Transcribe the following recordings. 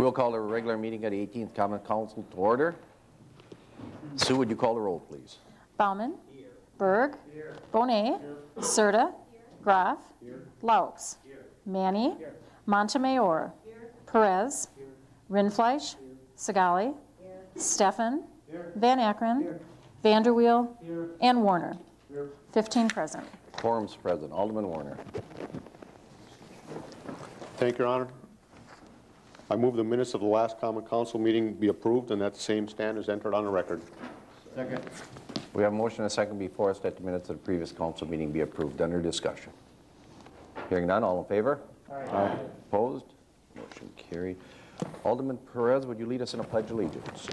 We'll call a regular meeting of the 18th Common Council to order. Sue, would you call the roll, please? Bauman. Berg. Bonet. Serta. Graf. Laux. Manny. Montemayor. Perez. Rinfleisch. Segali. Steffen. Van Akkeren. Vanderweel. And Warner. 15 present. Quorum's present. Alderman Warner. Thank you, Your Honor. I move the minutes of the last common council meeting be approved and that the same stand is entered on the record. Second. We have a motion and a second before us that the minutes of the previous council meeting be approved under discussion. Hearing none, all in favor? Aye. Opposed? Motion carried. Alderman Perez, would you lead us in a pledge of allegiance?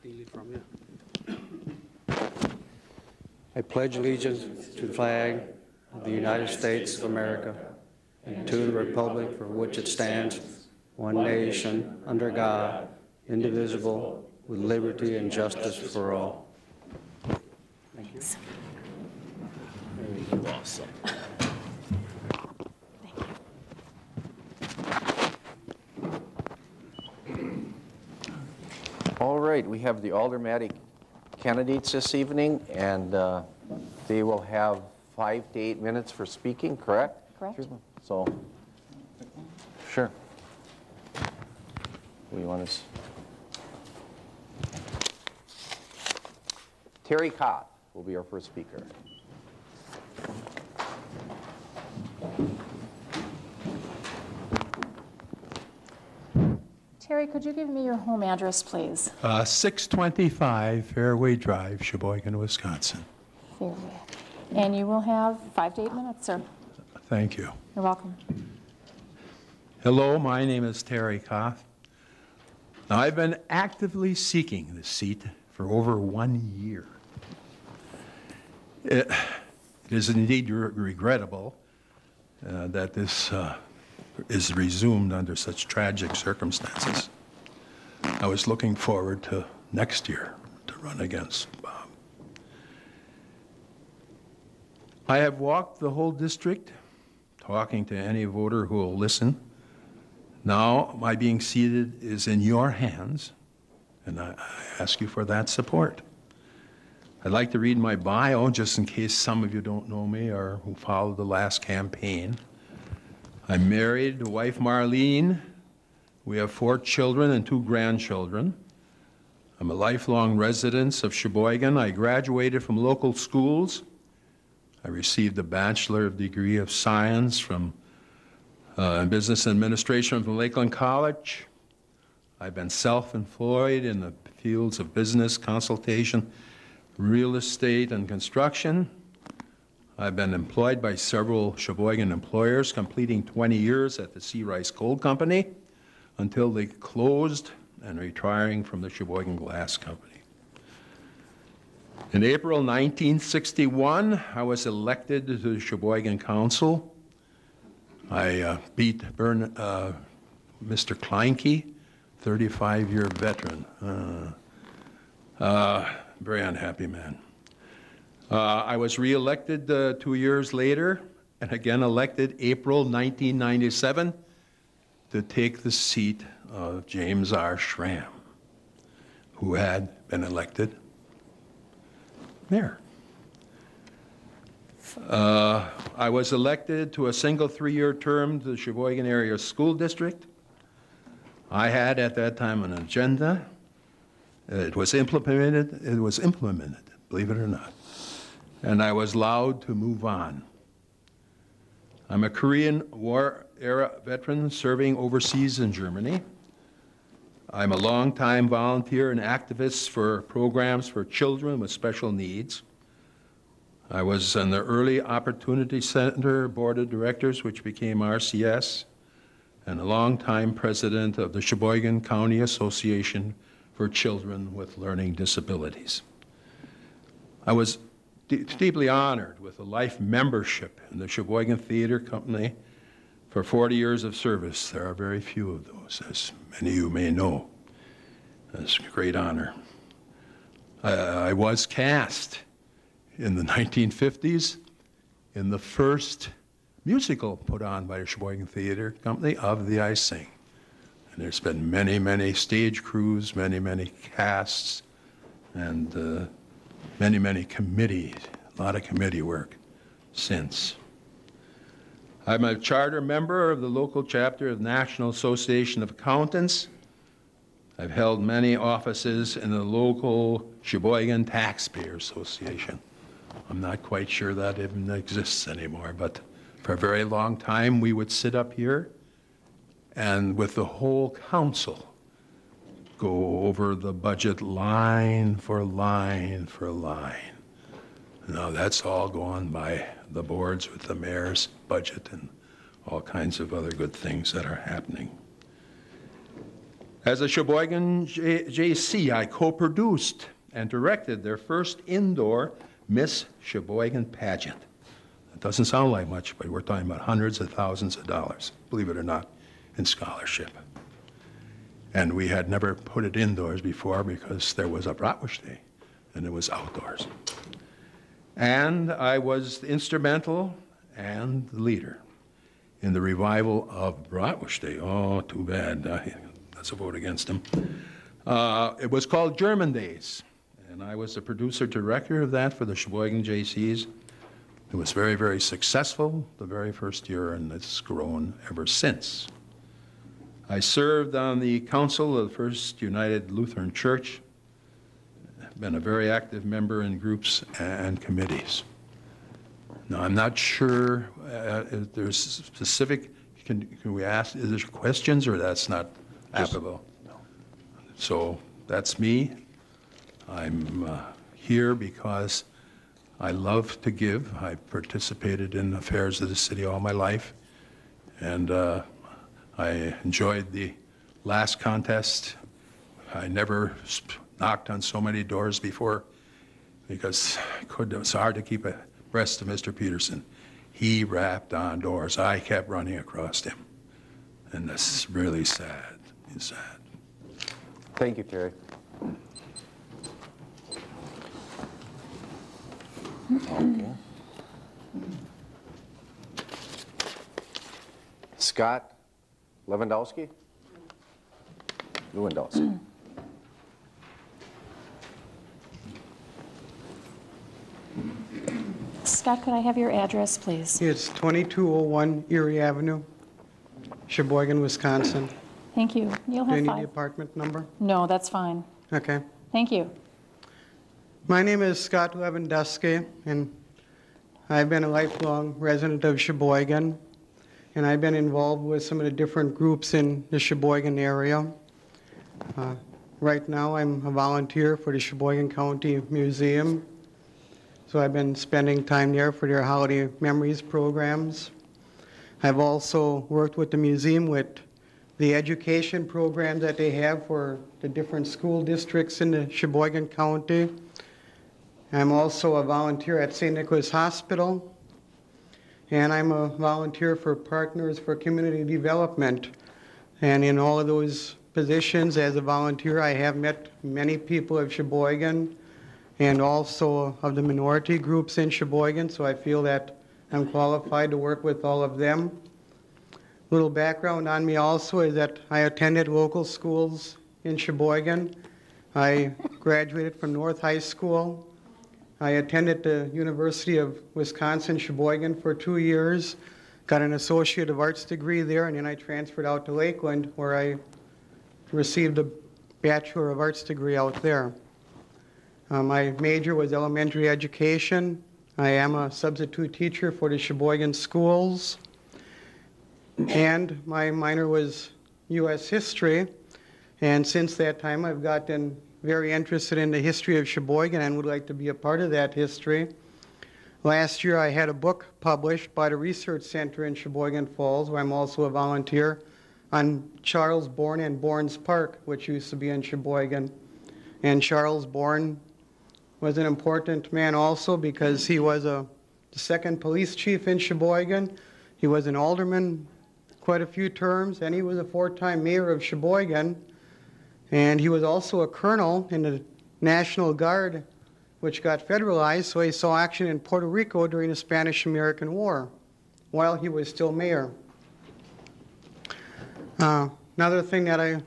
Steal it from you. I pledge allegiance to the flag of the United States of America and to the republic for which it stands, one nation, under God, indivisible, with liberty and justice for all. Thank you. Very awesome. All right, we have the aldermanic candidates this evening, and uh, they will have five to eight minutes for speaking, correct? Correct. So, sure. Who you want to? Terry Koth will be our first speaker. Terry, could you give me your home address, please? Uh, 625 Fairway Drive, Sheboygan, Wisconsin. Fairway. And you will have five to eight minutes, sir. Thank you. You're welcome. Hello, my name is Terry Koth. Now, I've been actively seeking this seat for over one year. It, it is indeed re- regrettable uh, that this uh, is resumed under such tragic circumstances. I was looking forward to next year to run against Bob. I have walked the whole district, talking to any voter who will listen. Now, my being seated is in your hands, and I I ask you for that support. I'd like to read my bio just in case some of you don't know me or who followed the last campaign. I'm married to wife Marlene. We have four children and two grandchildren. I'm a lifelong resident of Sheboygan. I graduated from local schools. I received a Bachelor of Degree of Science from uh, in Business Administration from Lakeland College. I've been self-employed in the fields of business consultation, real estate, and construction. I've been employed by several Sheboygan employers, completing 20 years at the C. Reiss Coal Company until they closed and retiring from the Sheboygan Glass Company. In April 1961, I was elected to the Sheboygan Council. I uh, beat Bern, uh, Mr. Kleinke, 35-year veteran. Uh, uh, very unhappy man. Uh, I was reelected uh, two years later, and again elected April 1997 to take the seat of James R. Schramm, who had been elected mayor. Uh, I was elected to a single three-year term to the Sheboygan Area School District. I had at that time an agenda. It was implemented. It was implemented, believe it or not. And I was allowed to move on. I'm a Korean War era veteran serving overseas in Germany. I'm a longtime volunteer and activist for programs for children with special needs. I was on the Early Opportunity Center Board of Directors, which became RCS, and a longtime president of the Sheboygan County Association for Children with Learning Disabilities. I was de- deeply honored with a life membership in the Sheboygan Theater Company for 40 years of service. There are very few of those, as many of you may know. It's a great honor. I, I was cast in the 1950s in the first musical put on by the Sheboygan Theater Company of the I Sing. And there's been many, many stage crews, many, many casts, and uh, many, many committees, a lot of committee work since. I'm a charter member of the local chapter of the National Association of Accountants. I've held many offices in the local Sheboygan Taxpayer Association. I'm not quite sure that even exists anymore, but for a very long time, we would sit up here and with the whole council, go over the budget line for line for line. Now, that's all gone by the boards with the mayor's budget and all kinds of other good things that are happening. As a Sheboygan JC, I co-produced and directed their first indoor Miss Sheboygan pageant. It doesn't sound like much, but we're talking about hundreds of thousands of dollars, believe it or not, in scholarship. And we had never put it indoors before because there was a Bratwurst Day, and it was outdoors. And I was instrumental and the leader in the revival of Bratwurst Day. Oh, too bad. I- That's a vote against him. Uh, It was called German Days, and I was the producer-director of that for the Sheboygan J.C.'s. It was very, very successful the very first year, and it's grown ever since. I served on the council of the First United Lutheran Church, been a very active member in groups and committees. Now, I'm not sure uh, if there's specific, can can we ask, is there questions, or that's not applicable? No. So that's me. I'm uh, here because I love to give. I participated in affairs of the city all my life, and uh, I enjoyed the last contest. I never knocked on so many doors before because could, it was hard to keep abreast of Mr. Peterson. He rapped on doors. I kept running across him. And this is really sad. It's sad. Thank you, Terry. Okay. Scott Lewandowski? Lewandowski. Scott, could I have your address, please? It's 2201 Erie Avenue, Sheboygan, Wisconsin. Thank you. You'll Do you have need the apartment number? No, that's fine. Okay. Thank you. My name is Scott Lewandowski, and I've been a lifelong resident of Sheboygan, and I've been involved with some of the different groups in the Sheboygan area. Uh, Right now, I'm a volunteer for the Sheboygan County Museum, so I've been spending time there for their holiday memories programs. I've also worked with the museum with the education programs that they have for the different school districts in the Sheboygan County. I'm also a volunteer at St. Nicholas Hospital, and I'm a volunteer for Partners for Community Development. And in all of those positions as a volunteer, I have met many people of Sheboygan and also of the minority groups in Sheboygan, so I feel that I'm qualified to work with all of them. A Little background on me also is that I attended local schools in Sheboygan. I graduated from North High School. I attended the University of Wisconsin Sheboygan for two years, got an Associate of Arts degree there, and then I transferred out to Lakeland where I received a Bachelor of Arts degree out there. Uh, my major was elementary education. I am a substitute teacher for the Sheboygan schools. And my minor was U.S. history. And since that time, I've gotten very interested in the history of Sheboygan and would like to be a part of that history. Last year, I had a book published by the Research Center in Sheboygan Falls, where I'm also a volunteer, on Charles Bourne and Bourne's Park, which used to be in Sheboygan. And Charles Bourne was an important man also because he was a, the second police chief in Sheboygan. He was an alderman quite a few terms, and he was a four-time mayor of Sheboygan. And he was also a colonel in the National Guard which got federalized, so he saw action in Puerto Rico during the Spanish-American War while he was still mayor. Uh, Another thing that I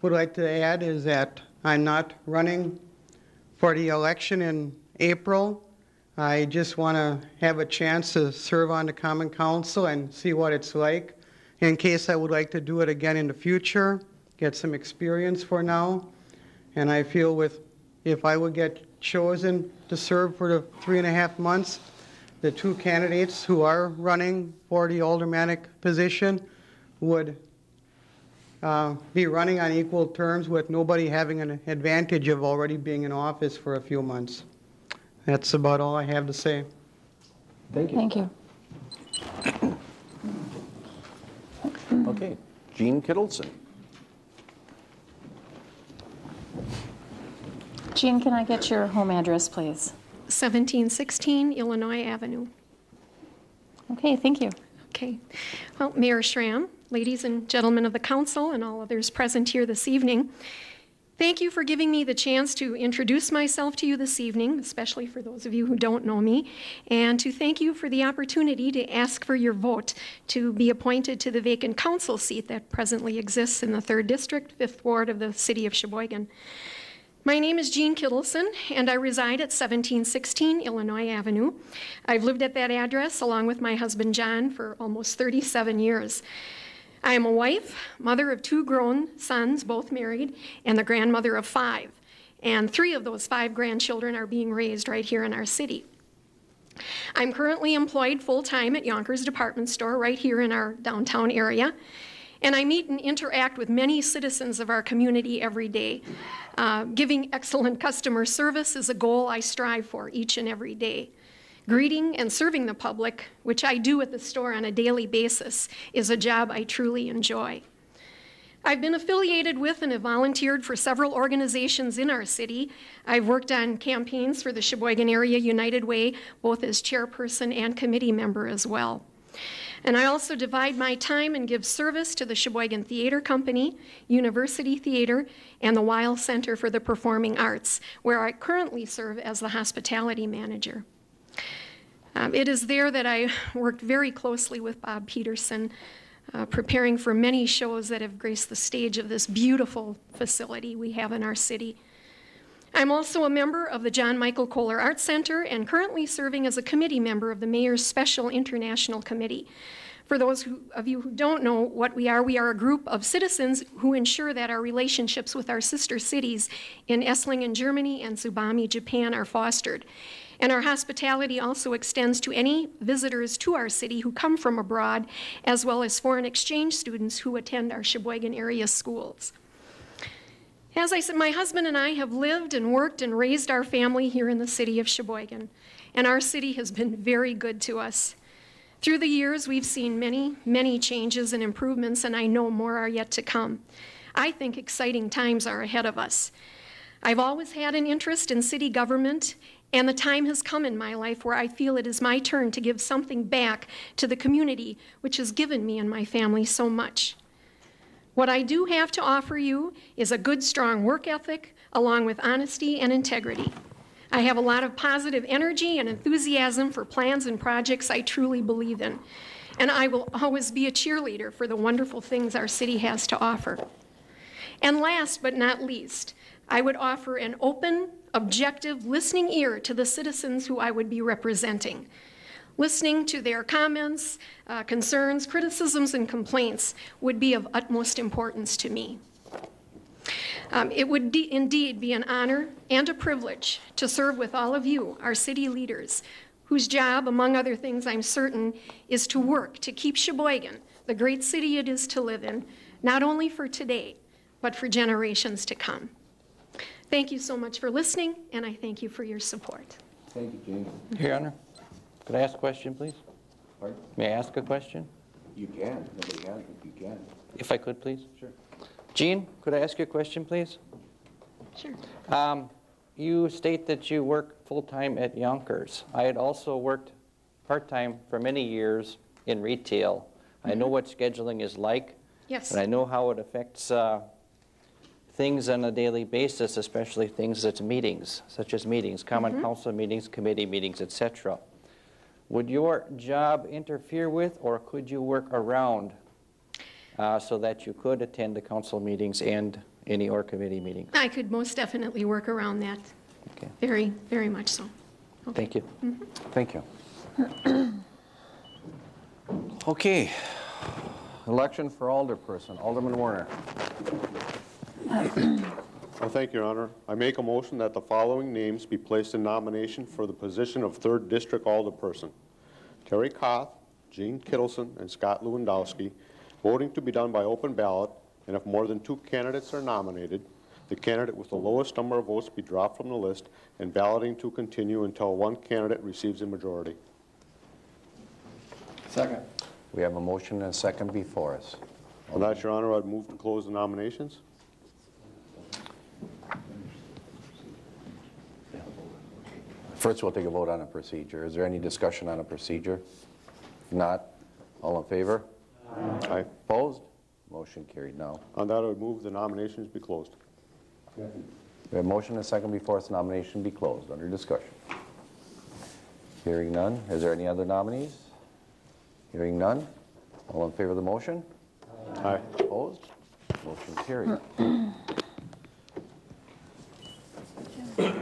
would like to add is that I'm not running for the election in April. I just want to have a chance to serve on the Common Council and see what it's like in case I would like to do it again in the future, get some experience for now. And I feel with, if I would get chosen to serve for the three and a half months, the two candidates who are running for the aldermanic position would uh, be running on equal terms with nobody having an advantage of already being in office for a few months. That's about all I have to say. Thank you. Thank you. Okay, Jean Kittleson. Jean, can I get your home address, please? 1716 Illinois Avenue. Okay, thank you. Okay. Well, Mayor Schramm, ladies and gentlemen of the council, and all others present here this evening, thank you for giving me the chance to introduce myself to you this evening, especially for those of you who don't know me, and to thank you for the opportunity to ask for your vote to be appointed to the vacant council seat that presently exists in the 3rd District, 5th Ward of the City of Sheboygan. My name is Jean Kittleson, and I reside at 1716 Illinois Avenue. I've lived at that address along with my husband John for almost 37 years. I am a wife, mother of two grown sons, both married, and the grandmother of five. And three of those five grandchildren are being raised right here in our city. I'm currently employed full time at Younkers Department Store right here in our downtown area. And I meet and interact with many citizens of our community every day. Uh, giving excellent customer service is a goal I strive for each and every day. Greeting and serving the public, which I do at the store on a daily basis, is a job I truly enjoy. I've been affiliated with and have volunteered for several organizations in our city. I've worked on campaigns for the Sheboygan Area United Way, both as chairperson and committee member as well. And I also divide my time and give service to the Sheboygan Theater Company, University Theater, and the Weill Center for the Performing Arts, where I currently serve as the hospitality manager. Um, it is there that I worked very closely with Bob Peterson, uh, preparing for many shows that have graced the stage of this beautiful facility we have in our city. I'm also a member of the John Michael Kohler Arts Center and currently serving as a committee member of the Mayor's Special International Committee. For those who, of you who don't know what we are, we are a group of citizens who ensure that our relationships with our sister cities in Esslingen, Germany and Tsubame, Japan are fostered. And our hospitality also extends to any visitors to our city who come from abroad, as well as foreign exchange students who attend our Sheboygan area schools. As I said, my husband and I have lived and worked and raised our family here in the city of Sheboygan, and our city has been very good to us. Through the years, we've seen many, many changes and improvements, and I know more are yet to come. I think exciting times are ahead of us. I've always had an interest in city government, and the time has come in my life where I feel it is my turn to give something back to the community which has given me and my family so much. What I do have to offer you is a good, strong work ethic along with honesty and integrity. I have a lot of positive energy and enthusiasm for plans and projects I truly believe in. And I will always be a cheerleader for the wonderful things our city has to offer. And last but not least, I would offer an open, objective, listening ear to the citizens who I would be representing. Listening to their comments, uh, concerns, criticisms, and complaints would be of utmost importance to me. Um, it would de- indeed be an honor and a privilege to serve with all of you, our city leaders, whose job, among other things, I'm certain, is to work to keep Sheboygan, the great city it is to live in, not only for today, but for generations to come. Thank you so much for listening, and I thank you for your support. Thank you, Jean. Your Honor, could I ask a question, please? Pardon? May I ask a question? You can, nobody has, but you can. If I could, please? Sure. Jean, could I ask you a question, please? Sure. Um, You state that you work full-time at Younkers. I had also worked part-time for many years in retail. I know what scheduling is like, Yes. and I know how it affects uh, things on a daily basis, especially things that's meetings, such as meetings, common council meetings, committee meetings, etc. Would your job interfere with, or could you work around uh, so that you could attend the council meetings and any or committee meetings? I could most definitely work around that, Okay, very, very much so. thank you. Thank you. Okay. Election for alderperson. Alderman Warner. Well, thank you, Your Honor. I make a motion that the following names be placed in nomination for the position of Third District Alderperson. Terry Koth, Jean Kittleson, and Scott Lewandowski, voting to be done by open ballot, and if more than two candidates are nominated, the candidate with the lowest number of votes be dropped from the list, and balloting to continue until one candidate receives a majority. Second. We have a motion and a second before us. On that, Your Honor, I'd move to close the nominations. First, we'll take a vote on a procedure. Is there any discussion on a procedure? If not, all in favor? Aye. Opposed? Motion carried now. On that, I would move the nominations be closed. We have a motion and a second before us, nomination be closed. Under discussion. Hearing none. Is there any other nominees? Hearing none. All in favor of the motion? Aye. Opposed? Motion carried.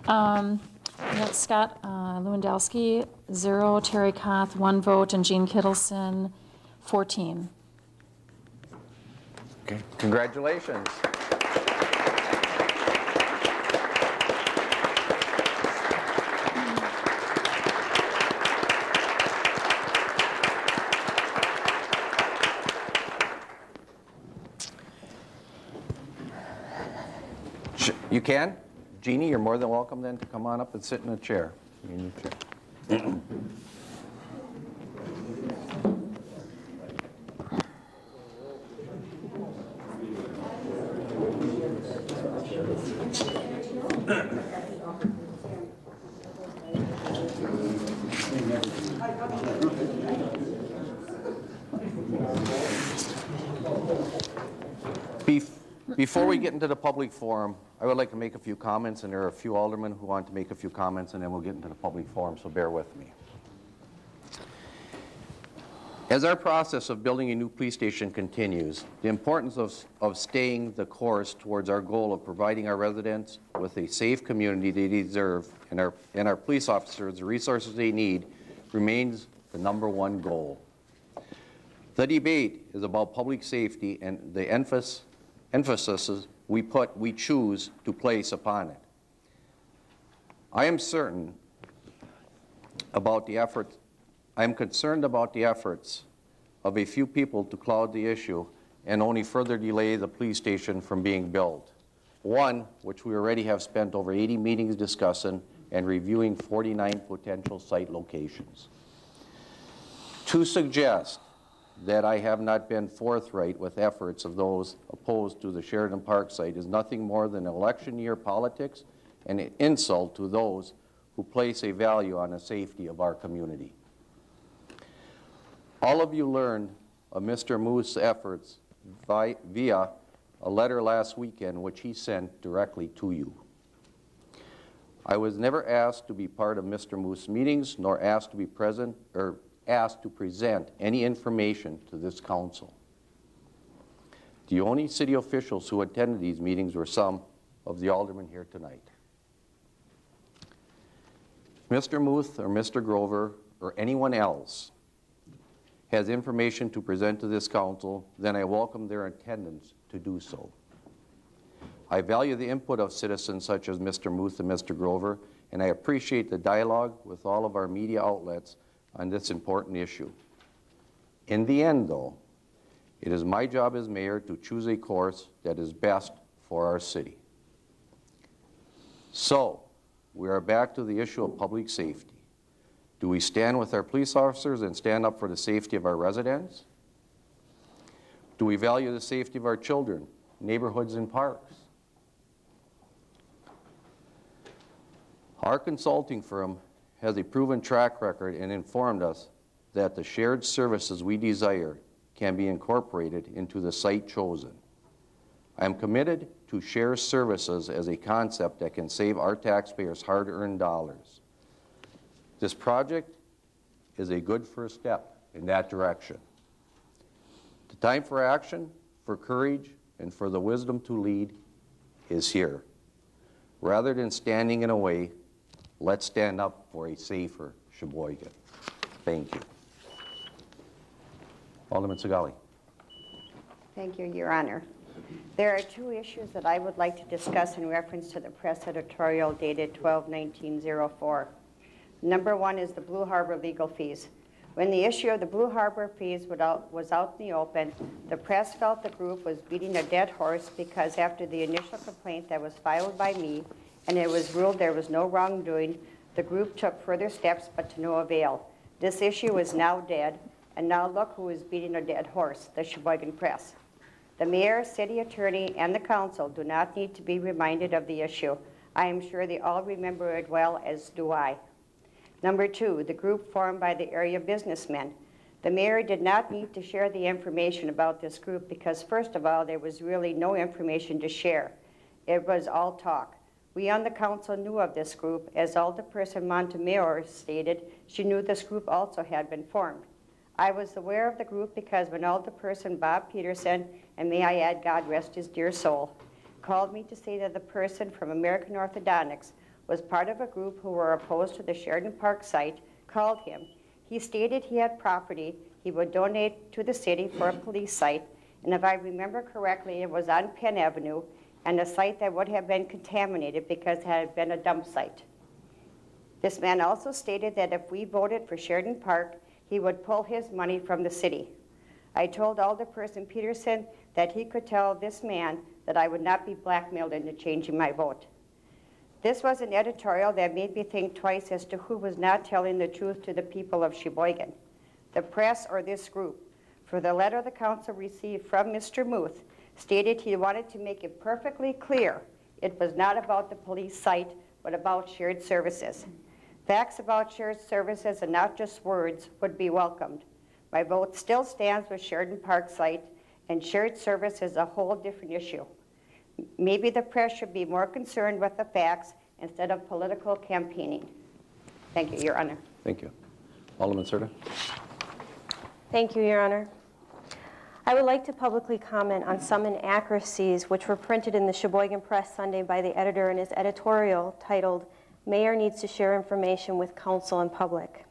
Um, that's Scott uh, Lewandowski, zero. Terry Koth, one vote. And Jean Kittleson, 14. Okay. Congratulations. You can? Jeannie, you're more than welcome then to come on up and sit in a chair. In chair. Before we get into the public forum, I would like to make a few comments, and there are a few aldermen who want to make a few comments, and then we'll get into the public forum, so bear with me. As our process of building a new police station continues, the importance of, of staying the course towards our goal of providing our residents with a safe community they deserve and our, and our police officers the resources they need remains the number one goal. The debate is about public safety and the emphasis, emphasis we put, we choose to place upon it. I am certain about the effort, I am concerned about the efforts of a few people to cloud the issue and only further delay the police station from being built. One, which we already have spent over 80 meetings discussing and reviewing 49 potential site locations. To suggest that I have not been forthright with efforts of those opposed to the Sheridan Park site is nothing more than election year politics and an insult to those who place a value on the safety of our community. All of you learned of Mr. Muth's efforts vi- via a letter last weekend which he sent directly to you. I was never asked to be part of Mr. Muth's meetings nor asked to be present or asked to present any information to this council. The only city officials who attended these meetings were some of the aldermen here tonight. Mr. Muth or Mr. Grover or anyone else has information to present to this council, then I welcome their attendance to do so. I value the input of citizens such as Mr. Muth and Mr. Grover, and I appreciate the dialogue with all of our media outlets on this important issue. In the end, though, it is my job as mayor to choose a course that is best for our city. So, we are back to the issue of public safety. Do we stand with our police officers and stand up for the safety of our residents? Do we value the safety of our children, neighborhoods, and parks? Our consulting firm has a proven track record and informed us that the shared services we desire can be incorporated into the site chosen. I am committed to share services as a concept that can save our taxpayers hard-earned dollars. This project is a good first step in that direction. The time for action, for courage, and for the wisdom to lead is here. Rather than standing in a way, let's stand up for a safer Sheboygan. Thank you. Alderman Segali. Thank you, Your Honor. There are two issues that I would like to discuss in reference to the press editorial dated 12-1904. Number one is the Blue Harbor legal fees. When the issue of the Blue Harbor fees was out in the open, the press felt the group was beating a dead horse because after the initial complaint that was filed by me and it was ruled there was no wrongdoing, the group took further steps but to no avail. This issue is now dead, and now look who is beating a dead horse, the Sheboygan Press. The mayor, city attorney, and the council do not need to be reminded of the issue. I am sure they all remember it well, as do I. Number two, the group formed by the area businessmen. The mayor did not need to share the information about this group because, first of all, there was really no information to share. It was all talk. We on the council knew of this group. As Alderperson Montemayor stated, she knew this group also had been formed. I was aware of the group because when Alderperson Bob Peterson, and may I add, God rest his dear soul, called me to say that the person from American Orthodontics was part of a group who were opposed to the Sheridan Park site, called him. He stated he had property he would donate to the city for a police site, and if I remember correctly, it was on Penn Avenue, and a site that would have been contaminated because it had been a dump site. This man also stated that if we voted for Sheridan Park, he would pull his money from the city. I told Alderperson Peterson that he could tell this man that I would not be blackmailed into changing my vote. This was an editorial that made me think twice as to who was not telling the truth to the people of Sheboygan, the press or this group. For the letter the council received from Mr. Muth stated he wanted to make it perfectly clear it was not about the police site, but about shared services. Facts about shared services and not just words would be welcomed. My vote still stands with Sheridan Park site, and shared service is a whole different issue. Maybe the press should be more concerned with the facts instead of political campaigning. Thank you, Your Honor. Thank you. Alderman Serta. Thank you, Your Honor. I would like to publicly comment on some inaccuracies which were printed in the Sheboygan Press Sunday by the editor in his editorial titled, Mayor Needs to Share Information with Council and Public.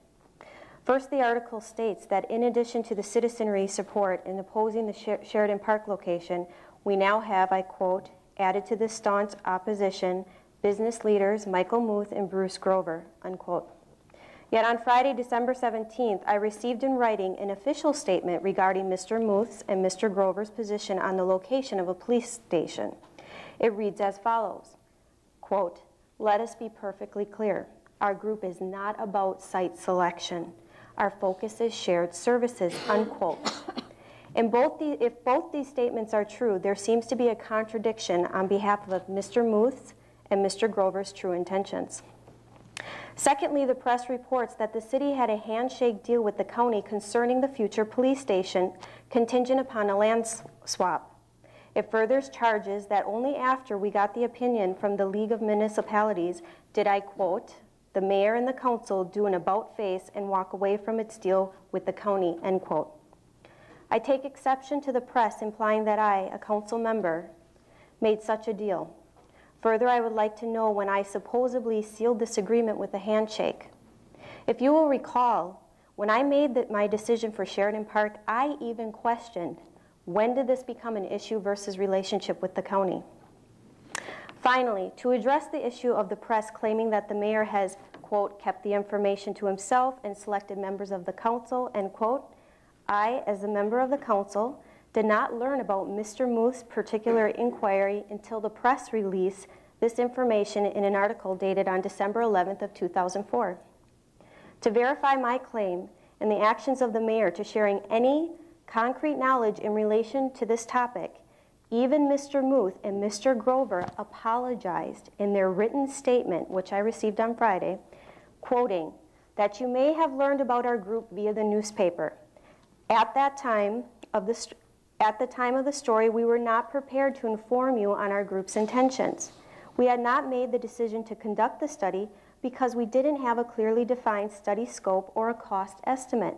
First, the article states that in addition to the citizenry support in opposing the Sheridan Park location, we now have, I quote, added to the staunch opposition business leaders Michael Muth and Bruce Grover, unquote. Yet on Friday, December 17th, I received in writing an official statement regarding Mr. Muth's and Mr. Grover's position on the location of a police station. It reads as follows, quote, let us be perfectly clear. Our group is not about site selection. Our focus is shared services, unquote. And both the, if both these statements are true, there seems to be a contradiction on behalf of Mr. Muth's and Mr. Grover's true intentions. Secondly, the press reports that the city had a handshake deal with the county concerning the future police station contingent upon a land swap. It furthers charges that only after we got the opinion from the League of Municipalities did I quote, the mayor and the council do an about face and walk away from its deal with the county, end quote. I take exception to the press implying that I, a council member, made such a deal. Further, I would like to know when I supposedly sealed this agreement with a handshake. If you will recall, when I made the, my decision for Sheridan Park, I even questioned when did this become an issue versus relationship with the county. Finally, to address the issue of the press claiming that the mayor has, quote, kept the information to himself and selected members of the council, end quote, I, as a member of the council, did not learn about Mr. Muth's particular inquiry until the press released this information in an article dated on December 11th of 2004. To verify my claim and the actions of the mayor to sharing any concrete knowledge in relation to this topic, even Mr. Muth and Mr. Grover apologized in their written statement, which I received on Friday, quoting, that you may have learned about our group via the newspaper. At that time of the at the time of the story, we were not prepared to inform you on our group's intentions. We had not made the decision to conduct the study because we didn't have a clearly defined study scope or a cost estimate.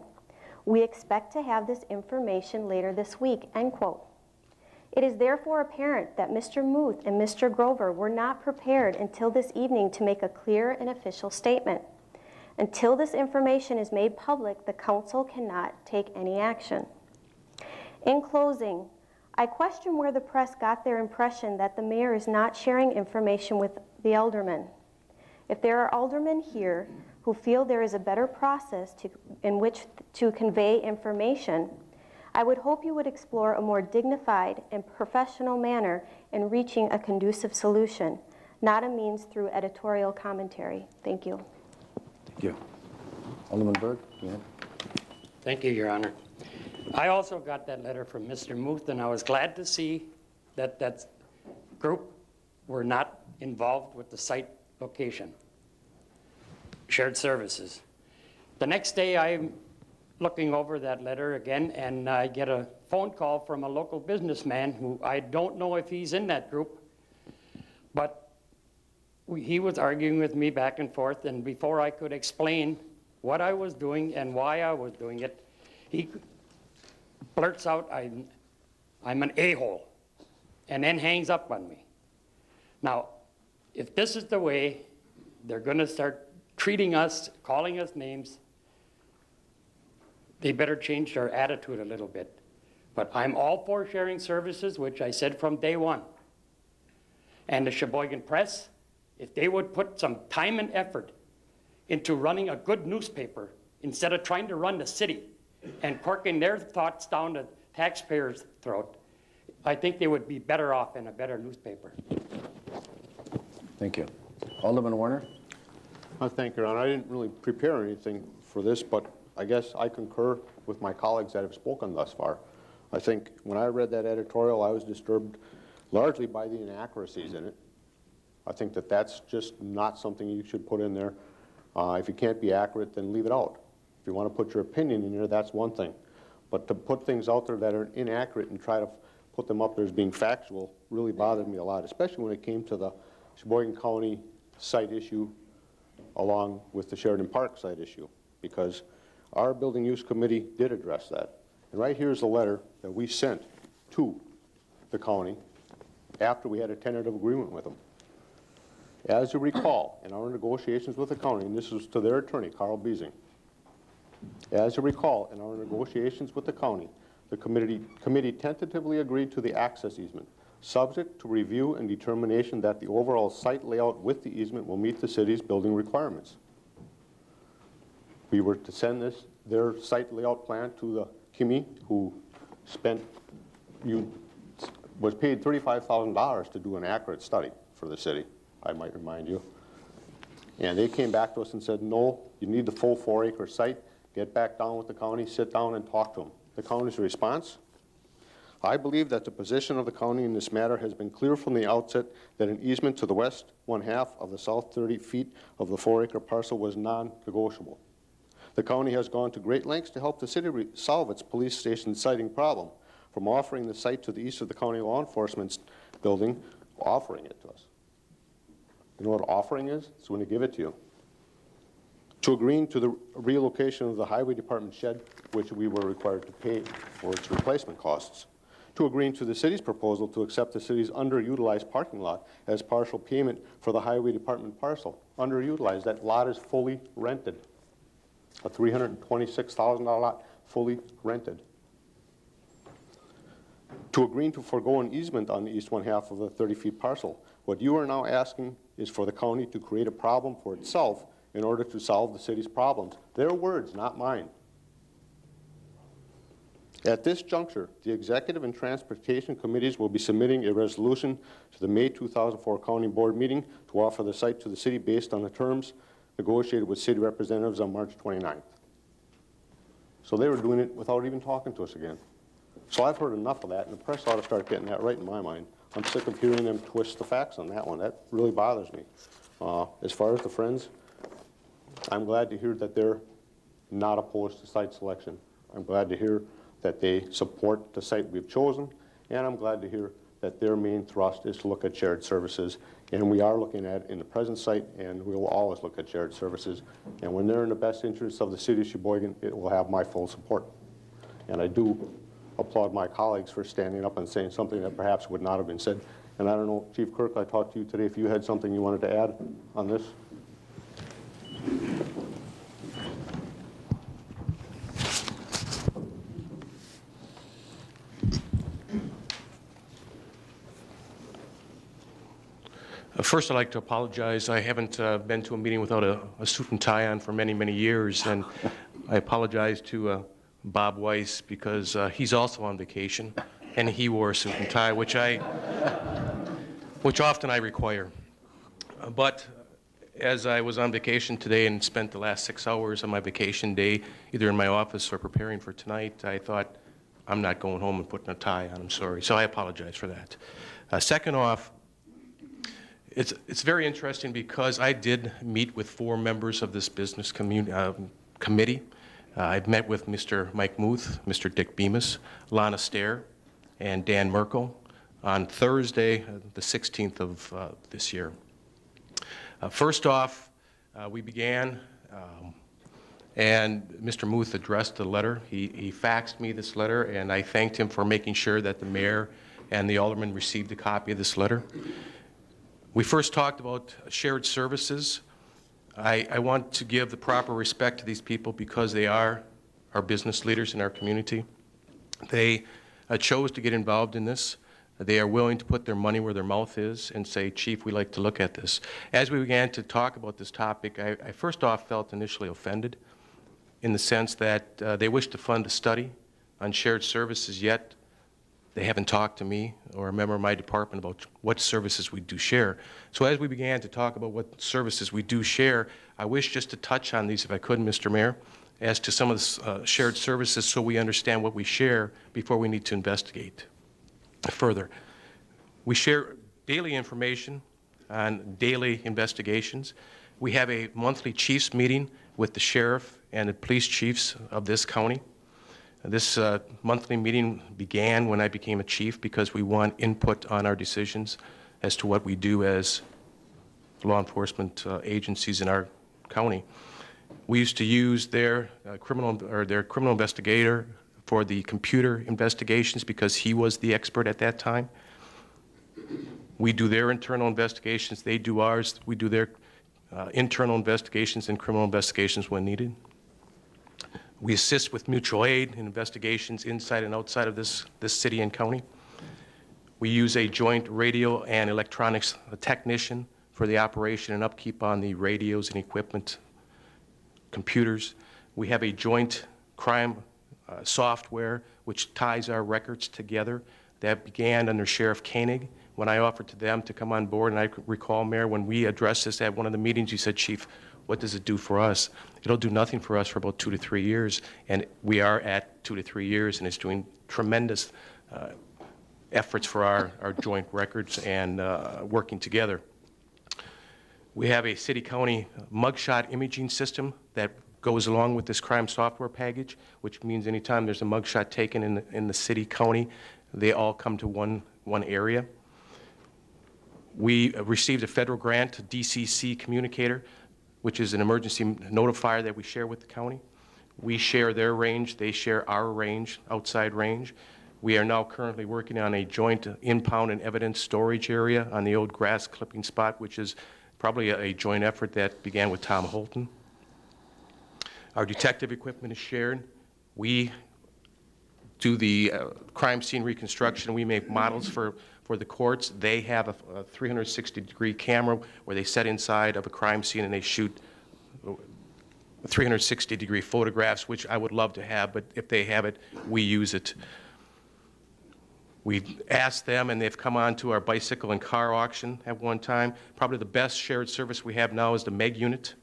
We expect to have this information later this week, end quote. It is therefore apparent that Mr. Muth and Mr. Grover were not prepared until this evening to make a clear and official statement. Until this information is made public, the council cannot take any action. In closing, I question where the press got their impression that the mayor is not sharing information with the aldermen. If there are aldermen here who feel there is a better process to, in which to convey information, I would hope you would explore a more dignified and professional manner in reaching a conducive solution, not a means through editorial commentary. Thank you. Thank you. Alderman Berg, yeah. Thank you, Your Honor. I also got that letter from Mr. Muth, and I was glad to see that that group were not involved with the site location, shared services. The next day, I'm looking over that letter again, and I get a phone call from a local businessman who I don't know if he's in that group, but he was arguing with me back and forth, and before I could explain what I was doing and why I was doing it, he blurts out, I'm, I'm an a-hole, and then hangs up on me. Now, if this is the way they're going to start treating us, calling us names, they better change their attitude a little bit. But I'm all for sharing services, which I said from day one. And the Sheboygan Press, if they would put some time and effort into running a good newspaper instead of trying to run the city, and corking their thoughts down the taxpayers' throat, I think they would be better off in a better newspaper. Thank you. Alderman Warner? Uh, Thank you, Your Honor. I didn't really prepare anything for this, but I guess I concur with my colleagues that have spoken thus far. I think when I read that editorial, I was disturbed largely by the inaccuracies in it. I think that that's just not something you should put in there. Uh, If you can't be accurate, then leave it out. You want to put your opinion in there, that's one thing. But to put things out there that are inaccurate and try to put them up there as being factual really bothered me a lot, especially when it came to the Sheboygan County site issue along with the Sheridan Park site issue, because our Building Use Committee did address that. And right here's the letter that we sent to the county after we had a tentative agreement with them. As you recall, in our negotiations with the county, and this was to their attorney, Carl Beasing, as you recall, in our negotiations with the county, the committee, committee tentatively agreed to the access easement, subject to review and determination that the overall site layout with the easement will meet the city's building requirements. We were to send this, their site layout plan to the Kimi, who spent, you, was paid $35,000 to do an accurate study for the city, I might remind you. And they came back to us and said, no, you need the full four acre site, get back down with the county, sit down and talk to them. The county's response? I believe that the position of the county in this matter has been clear from the outset that an easement to the west one-half of the south 30 feet of the four-acre parcel was non-negotiable. The county has gone to great lengths to help the city solve its police station siting problem, from offering the site to the east of the county law enforcement building, offering it to us. You know what offering is? It's when they give it to you. To agreeing to the relocation of the highway department shed, which we were required to pay for its replacement costs. To agreeing to the city's proposal to accept the city's underutilized parking lot as partial payment for the highway department parcel. Underutilized, that lot is fully rented. A $326,000 lot, fully rented. To agreeing to forego an easement on the east one half of the 30-feet parcel. What you are now asking is for the county to create a problem for itself in order to solve the city's problems. Their words, not mine. At this juncture, the Executive and Transportation Committees will be submitting a resolution to the May 2004 County Board meeting to offer the site to the city based on the terms negotiated with city representatives on March 29th. So they were doing it without even talking to us again. So I've heard enough of that, and the press ought to start getting that right in my mind. I'm sick of hearing them twist the facts on that one. That really bothers me. Uh, As far as the Friends, I'm glad to hear that they're not opposed to site selection. I'm glad to hear that they support the site we've chosen, and I'm glad to hear that their main thrust is to look at shared services. And we are looking at in the present site, and we will always look at shared services. And when they're in the best interest of the city of Sheboygan, it will have my full support. And I do applaud my colleagues for standing up and saying something that perhaps would not have been said. And I don't know, Chief Kirk, I talked to you today, if you had something you wanted to add on this? First, I'd like to apologize. I haven't uh, been to a meeting without a a suit and tie on for many, many years, and I apologize to uh, Bob Weiss because uh, he's also on vacation, and he wore a suit and tie, which I, which often I require. But as I was on vacation today and spent the last six hours on my vacation day, either in my office or preparing for tonight, I thought, I'm not going home and putting a tie on, I'm sorry. So I apologize for that. Uh, Second off, it's, it's very interesting because I did meet with four members of this business uh, committee. Uh, I've met with Mr. Mike Muth, Mr. Dick Bemis, Lana Stair, and Dan Merkel on Thursday, uh, the 16th of uh, this year. Uh, First off, uh, we began, um, and Mr. Muth addressed the letter. He he faxed me this letter, and I thanked him for making sure that the mayor and the alderman received a copy of this letter. We first talked about shared services. I, I want to give the proper respect to these people because they are our business leaders in our community. They uh, chose to get involved in this. They are willing to put their money where their mouth is and say, Chief, we'd like to look at this. As we began to talk about this topic, I, I first off felt initially offended in the sense that uh, they wish to fund a study on shared services, yet They haven't talked to me or a member of my department about what services we do share. So as we began to talk about what services we do share, I wish just to touch on these, if I could, Mr. Mayor, as to some of the uh, shared services so we understand what we share before we need to investigate further. We share daily information on daily investigations. We have a monthly chiefs meeting with the sheriff and the police chiefs of this county. This uh, monthly meeting began when I became a chief because we want input on our decisions as to what we do as law enforcement uh, agencies in our county. We used to use their uh, criminal or their criminal investigator for the computer investigations because he was the expert at that time. We do their internal investigations, they do ours. We do their uh, internal investigations and criminal investigations when needed. We assist with mutual aid in investigations inside and outside of this, this city and county. We use a joint radio and electronics technician for the operation and upkeep on the radios and equipment, computers. We have a joint crime uh, software which ties our records together. That began under Sheriff Koenig when I offered to them to come on board. And I recall, Mayor, when we addressed this at one of the meetings, you said, Chief, what does it do for us? It'll do nothing for us for about two to three years, and we are at two to three years, and it's doing tremendous uh, efforts for our, our joint records and uh, working together. We have a city-county mugshot imaging system that goes along with this crime software package, which means anytime there's a mugshot taken in the, in the city, county, they all come to one, one area. We received a federal grant, DCC Communicator, which is an emergency notifier that we share with the county. We share their range, they share our range, outside range. We are now currently working on a joint impound and evidence storage area on the old grass clipping spot, which is probably a, a joint effort that began with Tom Holton. Our detective equipment is shared. We do the uh, crime scene reconstruction. We make models for for the courts, they have a, a 360-degree camera where they set inside of a crime scene and they shoot 360-degree photographs, which I would love to have, but if they have it, we use it. We've asked them, and they've come on to our bicycle and car auction at one time. Probably the best shared service we have now is the MEG unit.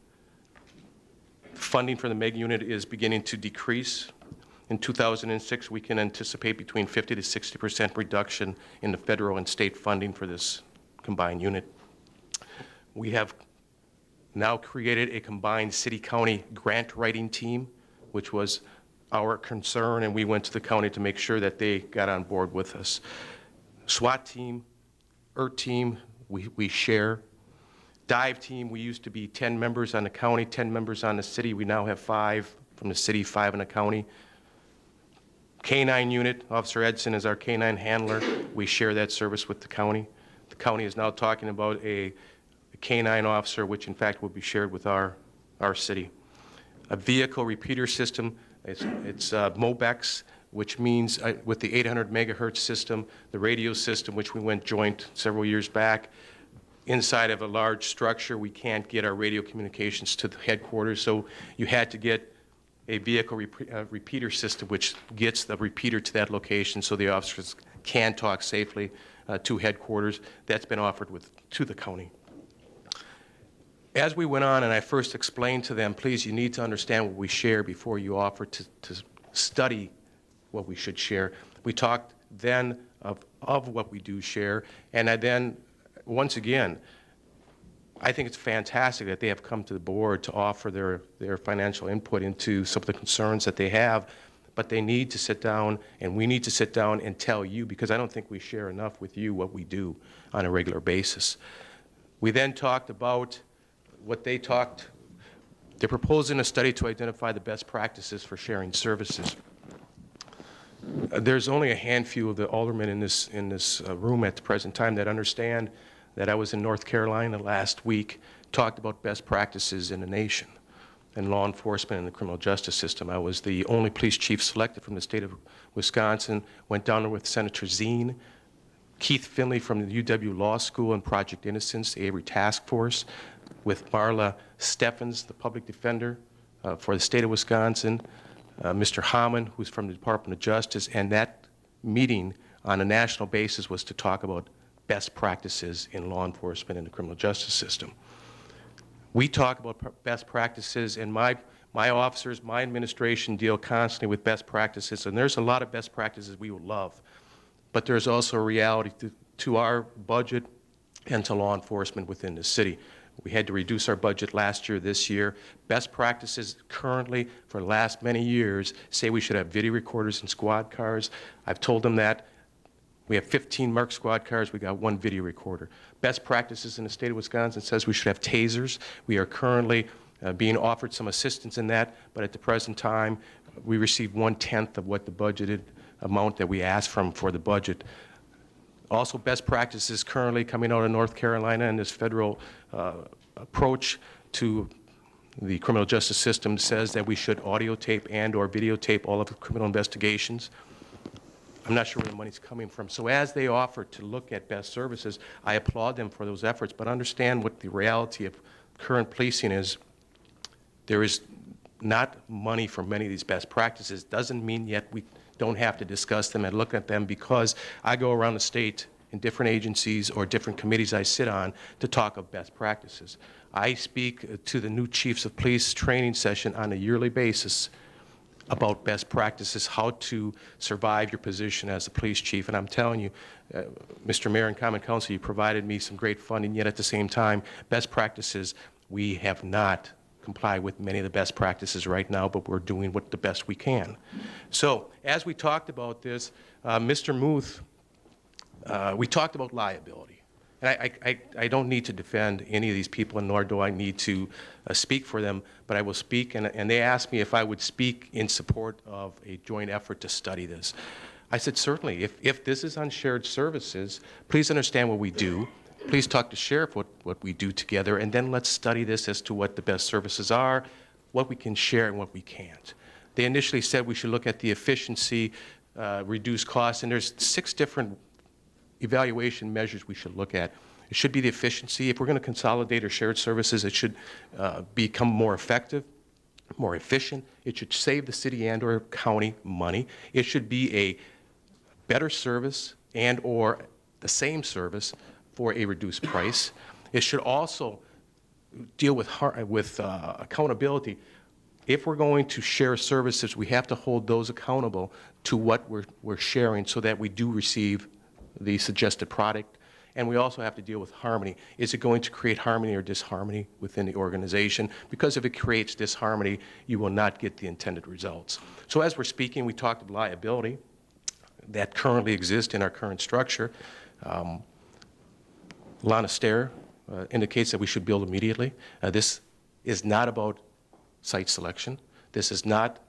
Funding for the MEG unit is beginning to decrease in 2006, we can anticipate between 50 to 60 percent reduction in the federal and state funding for this combined unit. We have now created a combined city-county grant writing team, which was our concern, and we went to the county to make sure that they got on board with us. SWAT team, ERT team, we, we share. Dive team, we used to be 10 members on the county, 10 members on the city. We now have five from the city, five in the county. K-9 unit, Officer Edson is our K-9 handler. We share that service with the county. The county is now talking about a a K-9 officer, which in fact will be shared with our, our city. A vehicle repeater system, it's, it's uh, MOBEX, which means uh, with the 800 megahertz system, the radio system, which we went joint several years back, inside of a large structure, we can't get our radio communications to the headquarters, so you had to get a vehicle rep uh, repeater system which gets the repeater to that location so the officers can talk safely uh, to headquarters. That's been offered with, to the county. As we went on and I first explained to them, please, you need to understand what we share before you offer to, to study what we should share. We talked then of, of what we do share, and I then, once again, I think it's fantastic that they have come to the board to offer their, their financial input into some of the concerns that they have, but they need to sit down and we need to sit down and tell you because I don't think we share enough with you what we do on a regular basis. We then talked about what they talked, they're proposing a study to identify the best practices for sharing services. There's only a handful of the aldermen in this, in this uh, room at the present time that understand that I was in North Carolina last week, talked about best practices in the nation and law enforcement and the criminal justice system. I was the only police chief selected from the state of Wisconsin, went down there with Senator Zien, Keith Findley from the UW Law School and Project Innocence, the Avery Task Force, with Marla Stephens, the public defender uh, for the state of Wisconsin, uh, Mr. Hammond, who's from the Department of Justice, and that meeting on a national basis was to talk about best practices in law enforcement and the criminal justice system. We talk about pr- best practices, and my, my officers, my administration deal constantly with best practices, and there's a lot of best practices we would love. But there's also a reality to, to our budget and to law enforcement within the city. We had to reduce our budget last year, this year. Best practices currently, for the last many years, say we should have video recorders in squad cars. I've told them that. We have 15 Merc squad cars, we got one video recorder. Best practices in the state of Wisconsin says we should have tasers. We are currently uh, being offered some assistance in that, but at the present time, we receive one-tenth of what the budgeted amount that we asked from for the budget. Also, best practices currently coming out of North Carolina and this federal uh, approach to the criminal justice system says that we should audio tape and or videotape all of the criminal investigations. I'm not sure where the money's coming from. So as they offer to look at best services, I applaud them for those efforts, but understand what the reality of current policing is. There is not money for many of these best practices. Doesn't mean yet we don't have to discuss them and look at them because I go around the state in different agencies or different committees I sit on to talk of best practices. I speak to the new chiefs of police training session on a yearly basis about best practices, how to survive your position as a police chief. And I'm telling you, uh, Mr. Mayor and Common Council, you provided me some great funding, yet at the same time, best practices, we have not complied with many of the best practices right now, but we're doing what the best we can. So as we talked about this, uh, Mr. Muth, uh, we talked about liability. And I, I, I don't need to defend any of these people, nor do I need to uh, speak for them, but I will speak, and, and they asked me if I would speak in support of a joint effort to study this. I said, certainly. If, if this is on shared services, please understand what we do. Please talk to Sheriff what, what we do together, and then let's study this as to what the best services are, what we can share, and what we can't. They initially said we should look at the efficiency, uh, reduce costs, and there's six different evaluation measures we should look at. It should be the efficiency. If we're going to consolidate or shared services, it should uh, become more effective, more efficient. It should save the city and or county money. It should be a better service and or the same service for a reduced price. It should also deal with, with uh, accountability. If we're going to share services, we have to hold those accountable to what we're, we're sharing so that we do receive the suggested product. And we also have to deal with harmony. Is it going to create harmony or disharmony within the organization? Because if it creates disharmony, you will not get the intended results. So as we're speaking, we talked of liability that currently exists in our current structure. Um, Lana Stair uh, indicates that we should build immediately. Uh, this is not about site selection. This is not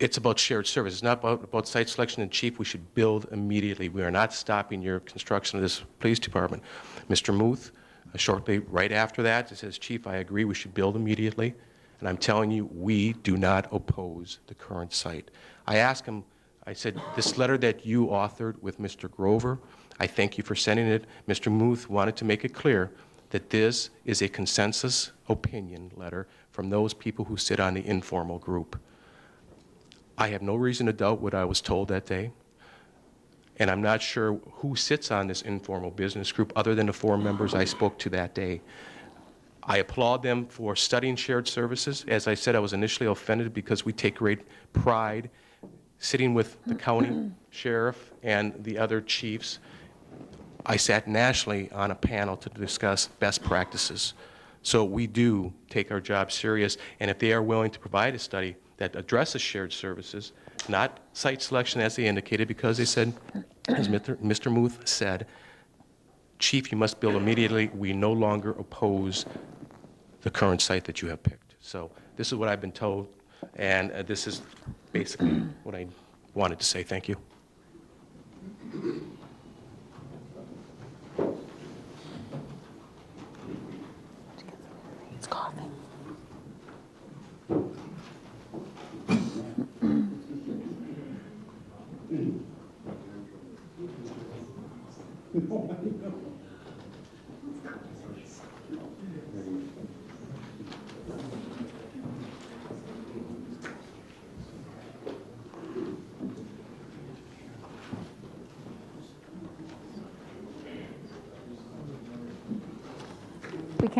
it's about shared service. It's not about, about site selection and chief. We should build immediately. We are not stopping your construction of this police department. Mr. Muth, uh, shortly right after that, says, Chief, I agree we should build immediately. And I'm telling you, we do not oppose the current site. I asked him, I said, this letter that you authored with Mr. Grover, I thank you for sending it. Mr. Muth wanted to make it clear that this is a consensus opinion letter from those people who sit on the informal group. I have no reason to doubt what I was told that day. And I'm not sure who sits on this informal business group other than the four members I spoke to that day. I applaud them for studying shared services. As I said, I was initially offended because we take great pride sitting with the county sheriff and the other chiefs. I sat nationally on a panel to discuss best practices. So we do take our job serious, and if they are willing to provide a study, that addresses shared services, not site selection as they indicated, because they said, as Mr. Muth said, Chief, you must build immediately. We no longer oppose the current site that you have picked. So this is what I've been told, and uh, this is basically what I wanted to say. Thank you.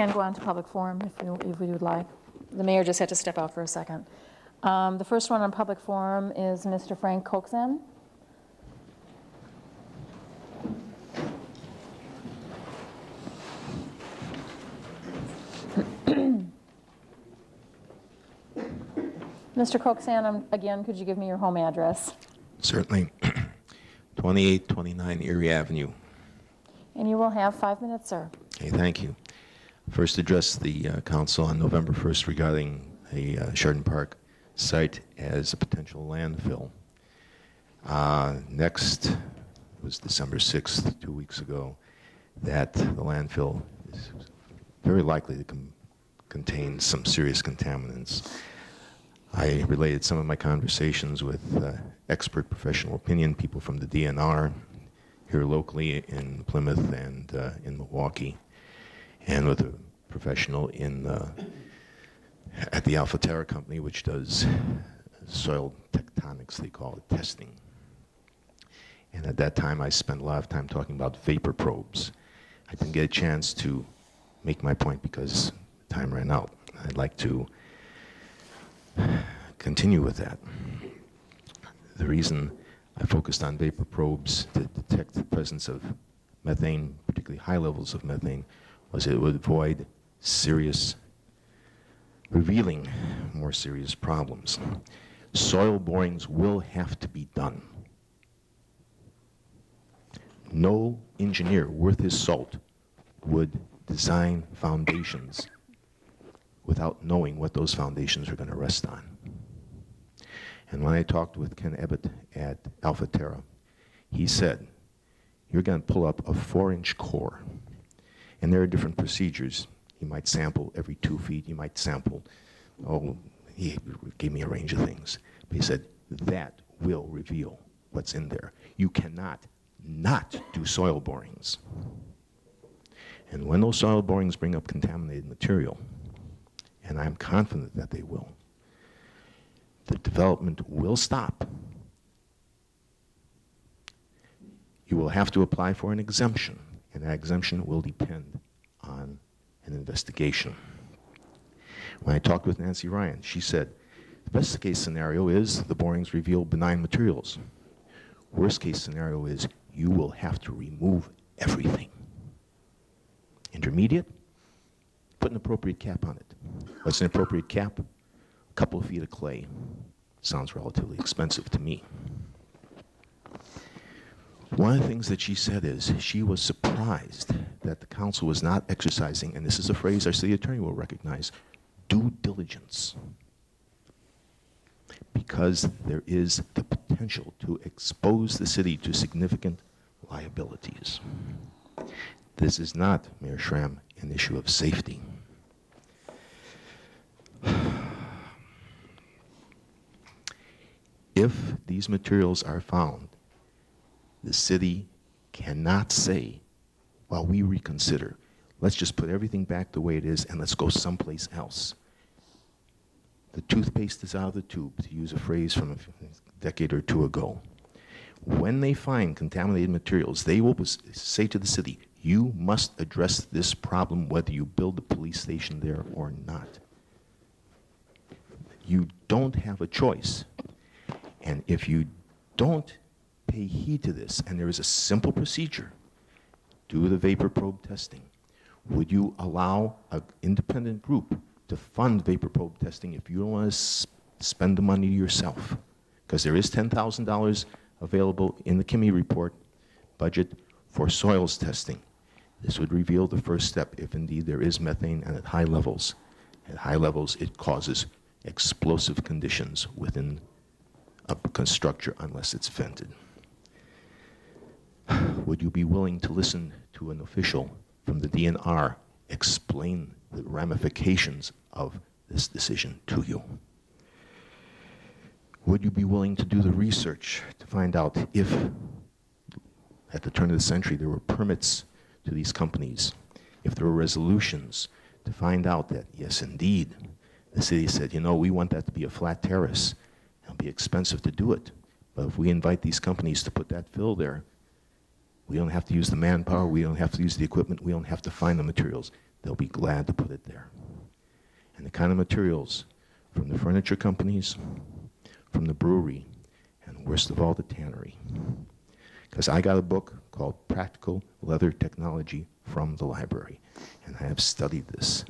Can go on to public forum if you, if you would like. The mayor just had to step out for a second. Um, The first one on public forum is Mr. Frank Coxan. Mr. Coxan, um, again, could you give me your home address? Certainly. 2829 Erie Avenue. And you will have five minutes, sir. Okay, thank you. First addressed the uh, council on November 1st regarding the uh, Sheridan Park site as a potential landfill. Uh, next was December 6th, two weeks ago, that the landfill is very likely to contain some serious contaminants. I related some of my conversations with uh, expert professional opinion people from the DNR here locally in Plymouth and uh, in Milwaukee, and with a professional in uh, at the Alpha Terra company, which does soil tectonics, they call it testing. And at that time, I spent a lot of time talking about vapor probes. I didn't get a chance to make my point because time ran out. I'd like to continue with that. The reason I focused on vapor probes to detect the presence of methane, particularly high levels of methane, was it would avoid serious, revealing more serious problems. Soil borings will have to be done. No engineer worth his salt would design foundations without knowing what those foundations are going to rest on. And when I talked with Ken Ebbett at Alpha Terra, he said, you're going to pull up a four-inch core. And there are different procedures. You might sample every two feet. You might sample, oh, he gave me a range of things. But he said, that will reveal what's in there. You cannot not do soil borings. And when those soil borings bring up contaminated material, and I'm confident that they will, the development will stop. You will have to apply for an exemption, and that exemption will depend on an investigation. When I talked with Nancy Ryan, she said, the best case scenario is the borings reveal benign materials. Worst case scenario is you will have to remove everything. Intermediate, put an appropriate cap on it. What's an appropriate cap? A couple of feet of clay. Sounds relatively expensive to me. One of the things that she said is she was surprised that the council was not exercising, and this is a phrase our city attorney will recognize, due diligence. Because there is the potential to expose the city to significant liabilities. This is not, Mayor Schramm, an issue of safety. If these materials are found, the city cannot say, while we reconsider, let's just put everything back the way it is and let's go someplace else. The toothpaste is out of the tube, to use a phrase from a decade or two ago. When they find contaminated materials, they will say to the city, you must address this problem whether you build a police station there or not. You don't have a choice. And if you don't pay heed to this, and there is a simple procedure, do the vapor probe testing. Would you allow an independent group to fund vapor probe testing if you don't want to spend the money yourself? Because there is $10,000 available in the Kimmy report budget for soils testing. This would reveal the first step if indeed there is methane and at high levels. At high levels, it causes explosive conditions within a structure unless it's vented. Would you be willing to listen to an official from the DNR explain the ramifications of this decision to you? Would you be willing to do the research to find out if, at the turn of the century, there were permits to these companies, if there were resolutions to find out that, yes, indeed, the city said, you know, we want that to be a flat terrace. It'll be expensive to do it. But if we invite these companies to put that fill there, we don't have to use the manpower, we don't have to use the equipment, we don't have to find the materials. they'll be glad to put it there. And the kind of materials from the furniture companies, from the brewery, and worst of all, the tannery. Because I got a book called Practical Leather Technology from the library, and I have studied this,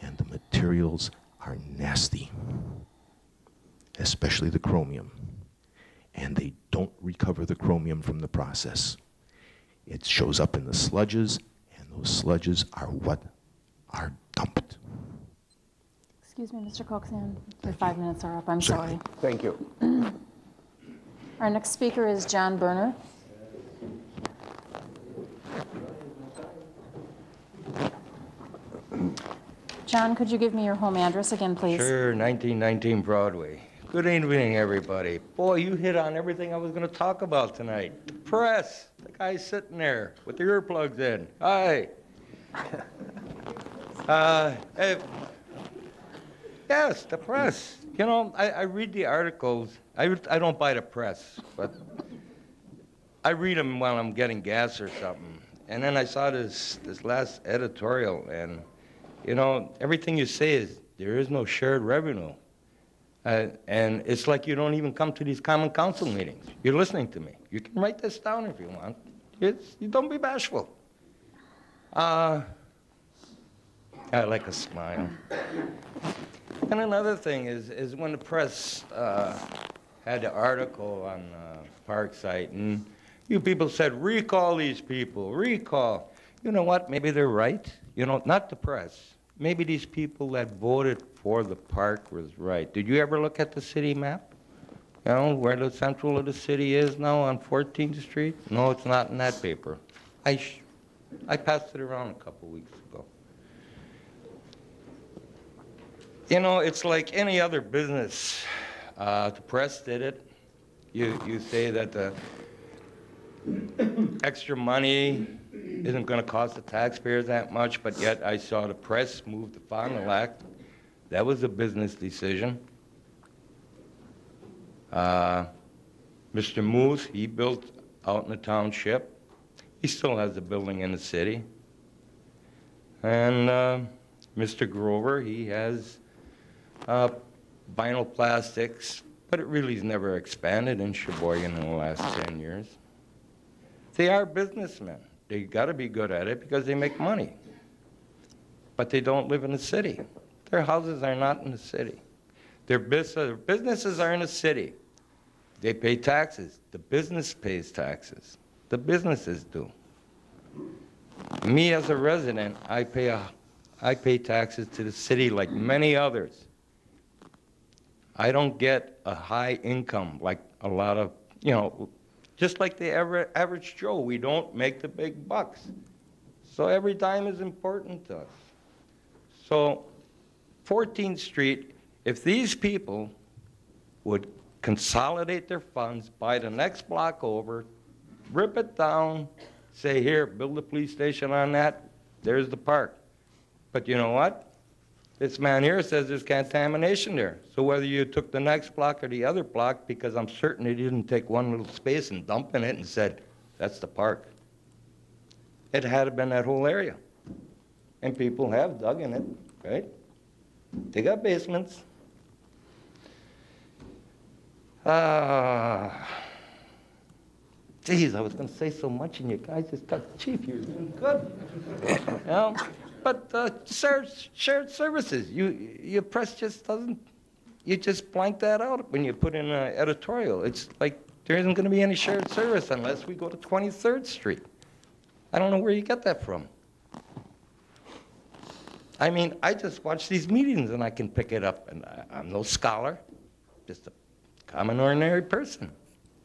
and the materials are nasty, especially the chromium. And they don't recover the chromium from the process. It shows up in the sludges, and those sludges are what are dumped. Excuse me, Mr. Coxon, your five minutes are up, I'm sorry. Thank you. Our next speaker is John Berner. John, could you give me your home address again, please? Sure, 1919 Broadway. Good evening, everybody. Boy, you hit on everything I was going to talk about tonight. The press, the guy sitting there with the earplugs in. Hi. uh, eh, yes, the press. You know, I, I read the articles. I, I don't buy the press, but I read them while I'm getting gas or something. And then I saw this, this last editorial, and you know, everything you say is there is no shared revenue. Uh, and it's like you don't even come to these common council meetings. You're listening to me. You can write this down if you want. It's, you don't be bashful. Uh, I like a smile. And another thing is, is when the press uh, had the article on uh, Parkside, and you people said, recall these people, recall. You know what? Maybe they're right. You know, not the press maybe these people that voted for the park was right. Did you ever look at the city map? You know, where the central of the city is now on 14th Street? No, it's not in that paper. I, I passed it around a couple weeks ago. You know, it's like any other business. Uh, the press did it. You, you say that the extra money isn't going to cost the taxpayers that much, but yet I saw the press move the Fond du Lac. That was a business decision. Uh, Mr. Muth, he built out in the township. He still has a building in the city. And uh, Mr. Grover, he has uh, vinyl plastics, but it really has never expanded in Sheboygan in the last 10 years. They are businessmen. They got to be good at it because they make money. But they don't live in the city. Their houses are not in the city. Their uh, businesses are in the city. They pay taxes. The business pays taxes. The businesses do. Me as a resident, I pay, a, I pay taxes to the city like many others. I don't get a high income like a lot of, you know, just like the average Joe, we don't make the big bucks. So every dime is important to us. So 14th Street, if these people would consolidate their funds, buy the next block over, rip it down, say, here, build a police station on that, there's the park. But you know what? This man here says there's contamination there. So whether you took the next block or the other block, because I'm certain he didn't take one little space and dump in it and said, that's the park. It had been that whole area. And people have dug in it, right? They got basements. Ah. Geez, I was going to say so much, and you guys just got cheap. You're doing good. you know? But uh, shared, shared services, you, your press just doesn't, you just blank that out when you put in an editorial. It's like there isn't going to be any shared service unless we go to 23rd Street. I don't know where you get that from. I mean, I just watch these meetings and I can pick it up, and I, I'm no scholar, just a common, ordinary person.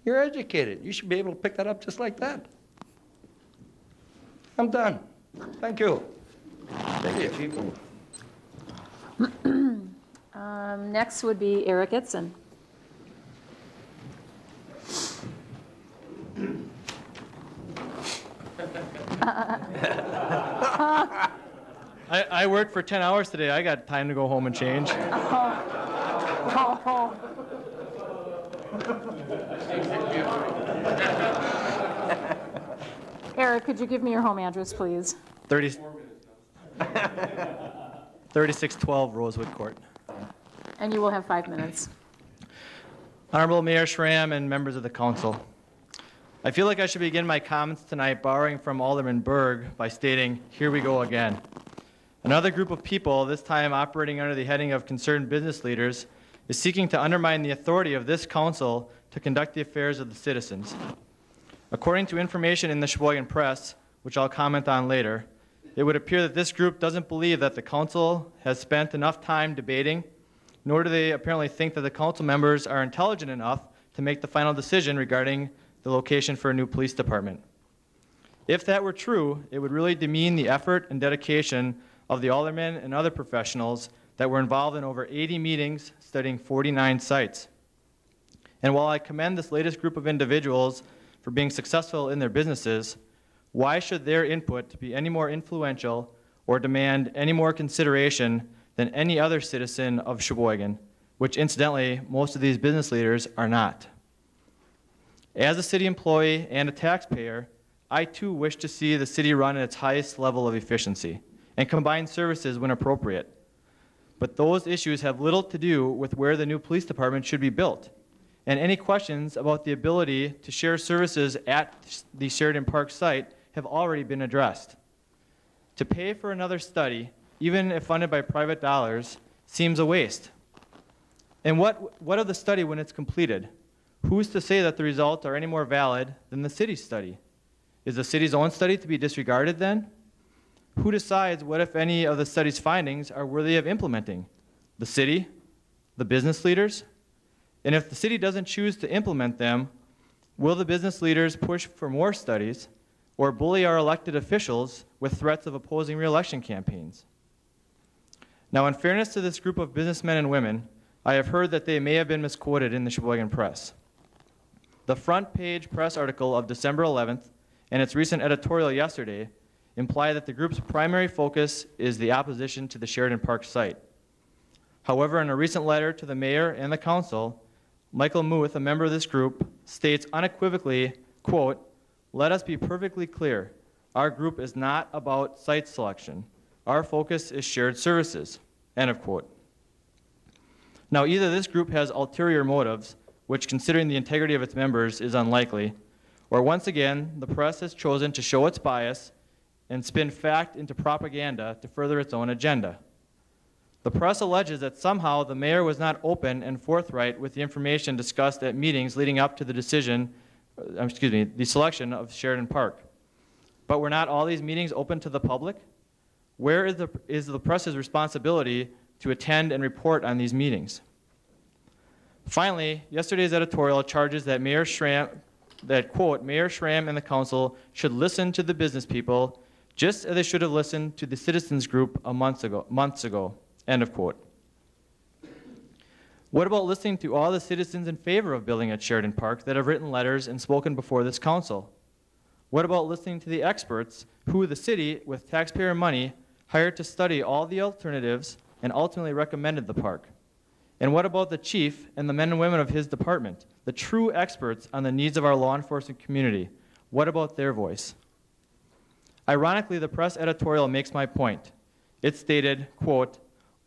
You're educated. You should be able to pick that up just like that. I'm done. Thank you. Thank you, people. Um, Next would be Eric Itzen. I, I worked for 10 hours today. I got time to go home and change. Eric, could you give me your home address, please? 30, 3612 Rosewood Court. And you will have five minutes. Honorable Mayor Schramm and members of the council, I feel like I should begin my comments tonight borrowing from Alderman Berg by stating, here we go again. Another group of people, this time operating under the heading of concerned business leaders, is seeking to undermine the authority of this council to conduct the affairs of the citizens. According to information in the Sheboygan Press, which I'll comment on later, it would appear that this group doesn't believe that the council has spent enough time debating, nor do they apparently think that the council members are intelligent enough to make the final decision regarding the location for a new police department. If that were true, it would really demean the effort and dedication of the aldermen and other professionals that were involved in over 80 meetings studying 49 sites. And while I commend this latest group of individuals for being successful in their businesses, why should their input be any more influential or demand any more consideration than any other citizen of Sheboygan, which incidentally, most of these business leaders are not? As a city employee and a taxpayer, I too wish to see the city run at its highest level of efficiency and combine services when appropriate. But those issues have little to do with where the new police department should be built. And any questions about the ability to share services at the Sheridan Park site have already been addressed. To pay for another study, even if funded by private dollars, seems a waste. And what, what of the study when it's completed? Who's to say that the results are any more valid than the city's study? Is the city's own study to be disregarded then? Who decides what, if any, of the study's findings are worthy of implementing? The city? The business leaders? And if the city doesn't choose to implement them, will the business leaders push for more studies or bully our elected officials with threats of opposing reelection campaigns? Now, in fairness to this group of businessmen and women, I have heard that they may have been misquoted in the Sheboygan Press. The front page press article of December 11th and its recent editorial yesterday imply that the group's primary focus is the opposition to the Sheridan Park site. However, in a recent letter to the mayor and the council, Michael Muth, a member of this group, states unequivocally, quote, let us be perfectly clear. Our group is not about site selection. Our focus is shared services, end of quote. Now, either this group has ulterior motives, which considering the integrity of its members is unlikely, or once again, the press has chosen to show its bias and spin fact into propaganda to further its own agenda. The press alleges that somehow the mayor was not open and forthright with the information discussed at meetings leading up to the decision, Uh, excuse me, the selection of Sheridan Park. But were not all these meetings open to the public? Where is the, is the press's responsibility to attend and report on these meetings? Finally, yesterday's editorial charges that Mayor Schramm, that quote, Mayor Schramm and the council should listen to the business people just as they should have listened to the citizens group a month ago, months ago, end of quote. What about listening to all the citizens in favor of building at Sheridan Park that have written letters and spoken before this council? What about listening to the experts who the city, with taxpayer money, hired to study all the alternatives and ultimately recommended the park? And what about the chief and the men and women of his department, the true experts on the needs of our law enforcement community? What about their voice? Ironically, the press editorial makes my point. It stated, quote,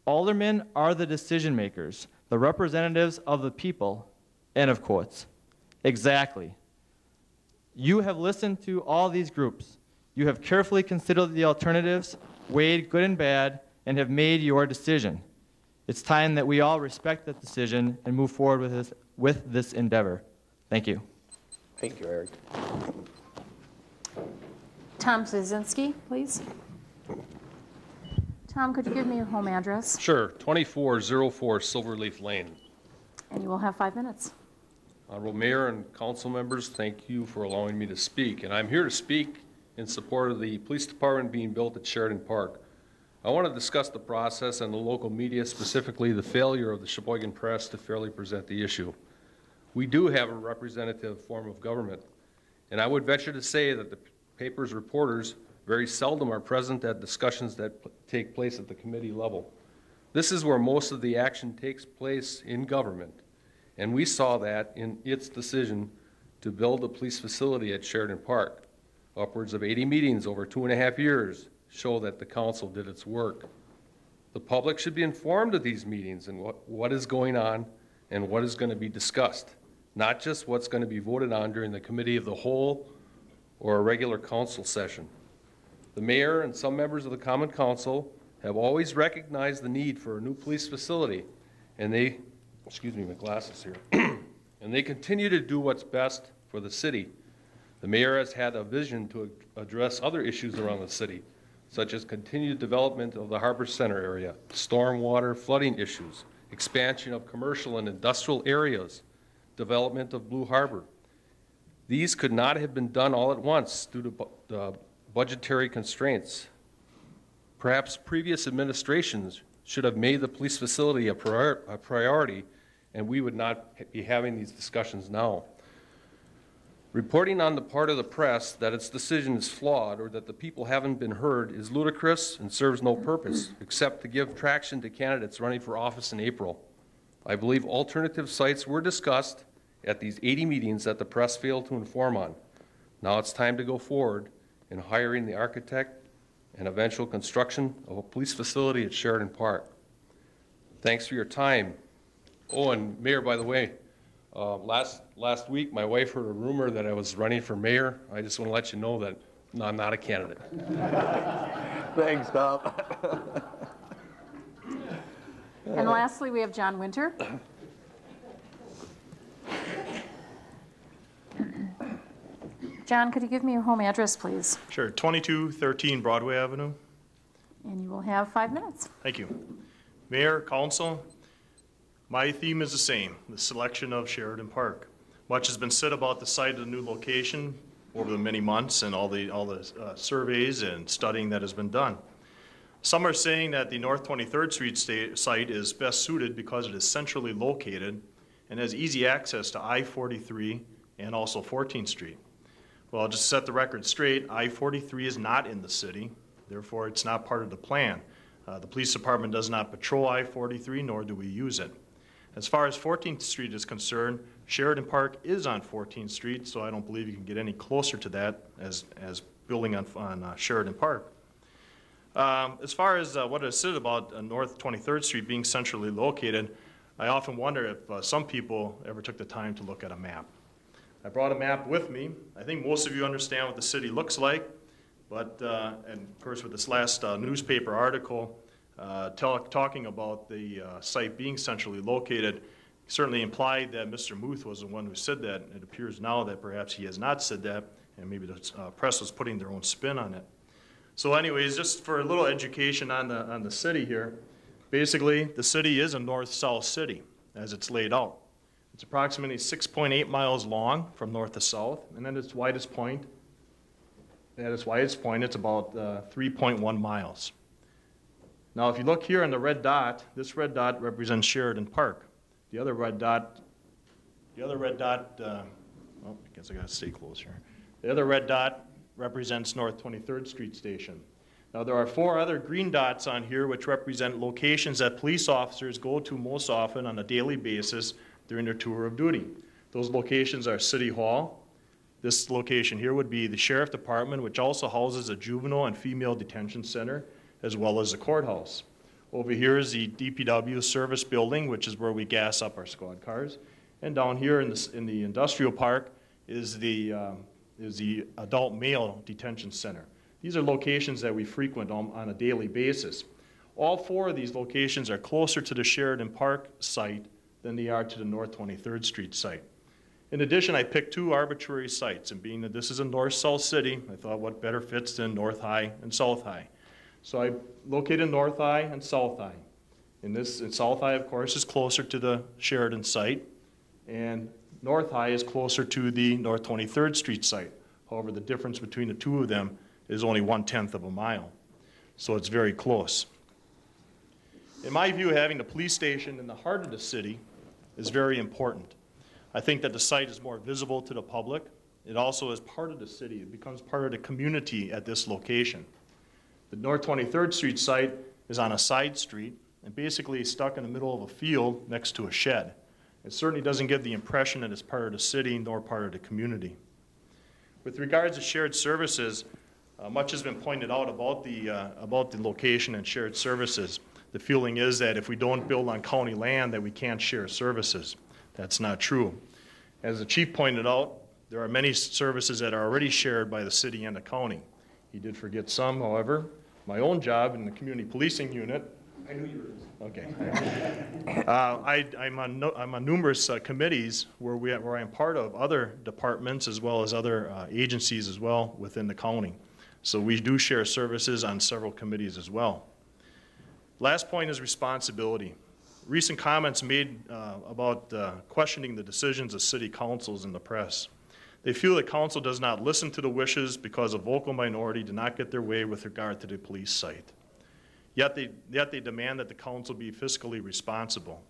Aldermen are the decision makers, the representatives of the people, end of quotes. Exactly. You have listened to all these groups. You have carefully considered the alternatives, weighed good and bad, and have made your decision. It's time that we all respect that decision and move forward with this, with this endeavor. Thank you. Thank you, Eric. Tom Szynski, please. Tom, could you give me your home address? Sure, 2404 Silverleaf Lane. And you will have five minutes. Honorable Mayor and council members, thank you for allowing me to speak. And I'm here to speak in support of the police department being built at Sheridan Park. I want to discuss the process and the local media, specifically the failure of the Sheboygan Press to fairly present the issue. We do have a representative form of government, and I would venture to say that the paper's reporters very seldom are present at discussions that take place at the committee level. This is where most of the action takes place in government, and we saw that in its decision to build a police facility at Sheridan Park. Upwards of 80 meetings over two and a half years, show that the council did its work. The public should be informed of these meetings and what, what is going on and what is going to be discussed, not just what's going to be voted on during the committee of the whole or a regular council session. The mayor and some members of the common council have always recognized the need for a new police facility, and they, excuse me, my glasses here, and they continue to do what's best for the city. The mayor has had a vision to address other issues around the city, such as continued development of the Harbor Center area, stormwater flooding issues, expansion of commercial and industrial areas, development of Blue Harbor. These could not have been done all at once due to uh, budgetary constraints. Perhaps previous administrations should have made the police facility a prior- a priority, and we would not be having these discussions now. Reporting on the part of the press that its decision is flawed or that the people haven't been heard is ludicrous and serves no purpose except to give traction to candidates running for office in April. I believe alternative sites were discussed at these 80 meetings that the press failed to inform on. Now it's time to go forward in hiring the architect and eventual construction of a police facility at Sheridan Park. Thanks for your time. Oh, and Mayor, by the way, uh, last, last week, my wife heard a rumor that I was running for mayor. I just want to let you know that no, I'm not a candidate. Thanks, Tom. And lastly, we have John Winter. John, could you give me your home address, please? Sure, 2213 Broadway Avenue. And you will have five minutes. Thank you. Mayor, council, my theme is the same, the selection of Sheridan Park. Much has been said about the site of the new location over the many months and all the, all the uh, surveys and studying that has been done. Some are saying that the North 23rd Street site is best suited because it is centrally located and has easy access to I-43 and also 14th Street. Well, I'll just set the record straight, I-43 is not in the city, therefore it's not part of the plan. Uh, The police department does not patrol I-43, nor do we use it. As far as 14th Street is concerned, Sheridan Park is on 14th Street, so I don't believe you can get any closer to that as, as building on, on uh, Sheridan Park. Um, As far as uh, what is said about uh, North 23rd Street being centrally located, I often wonder if uh, some people ever took the time to look at a map. I brought a map with me. I think most of you understand what the city looks like, but, uh, and of course with this last uh, newspaper article uh, talking about the uh, site being centrally located, certainly implied that Mr. Muth was the one who said that. It appears now that perhaps he has not said that, and maybe the uh, press was putting their own spin on it. So anyways, just for a little education on the, on the city here, basically, the city is a north-south city as it's laid out. It's approximately 6.8 miles long from north to south, and at its widest point, at its widest point, it's about uh, 3.1 miles. Now, if you look here on the red dot, this red dot represents Sheridan Park. The other red dot, the other red dot, uh, oh, I guess I gotta stay close here. The other red dot represents North 23rd Street Station. Now, there are four other green dots on here which represent locations that police officers go to most often on a daily basis during their tour of duty. Those locations are City Hall. This location here would be the Sheriff Department, which also houses a juvenile and female detention center, as well as the courthouse. Over here is the DPW service building, which is where we gas up our squad cars. And down here in the, in the industrial park is the, um, is the adult male detention center. These are locations that we frequent on, on a daily basis. All four of these locations are closer to the Sheridan Park site than they are to the North 23rd Street site. In addition, I picked two arbitrary sites, and being that this is a north-south city, I thought what better fits than North High and South High. So I located North High and South High. And this, and South High, of course, is closer to the Sheridan site, and North High is closer to the North 23rd Street site. However, the difference between the two of them is only one-tenth of a mile. So it's very close. In my view, having the police station in the heart of the city is very important. I think that the site is more visible to the public. It also is part of the city. It becomes part of the community at this location. The North 23rd Street site is on a side street and basically stuck in the middle of a field next to a shed. It certainly doesn't give the impression that it's part of the city nor part of the community. With regards to shared services, Uh, Much has been pointed out about the, uh, about the location and shared services. The feeling is that if we don't build on county land, that we can't share services. That's not true. As the chief pointed out, there are many services that are already shared by the city and the county. He did forget some, however. My own job in the community policing unit. I knew you were. Okay. Uh, I, I'm on, no- I'm on numerous uh, committees where we, where I'm part of other departments as well as other uh, agencies as well within the county. So we do share services on several committees as well. Last point is responsibility. Recent comments made uh, about uh, questioning the decisions of city councils in the press. They feel that council does not listen to the wishes because a vocal minority did not get their way with regard to the police site. Yet they, yet they demand that the council be fiscally responsible.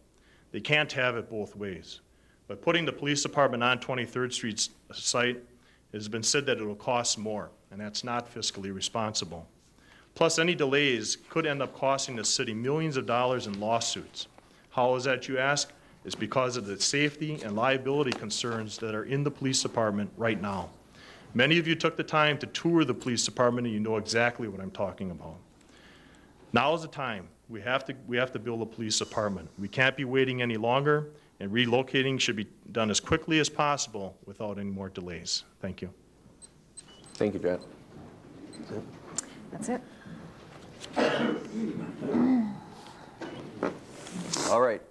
They can't have it both ways. But putting the police department on 23rd Street's site, it has been said that it will cost more, and that's not fiscally responsible. Plus, any delays could end up costing the city millions of dollars in lawsuits. How is that, you ask? It's because of the safety and liability concerns that are in the police department right now. Many of you took the time to tour the police department, and you know exactly what I'm talking about. Now is the time. We have to, we have to build a police department. We can't be waiting any longer, and relocating should be done as quickly as possible without any more delays. Thank you. Thank you, Jan. That's it. All right.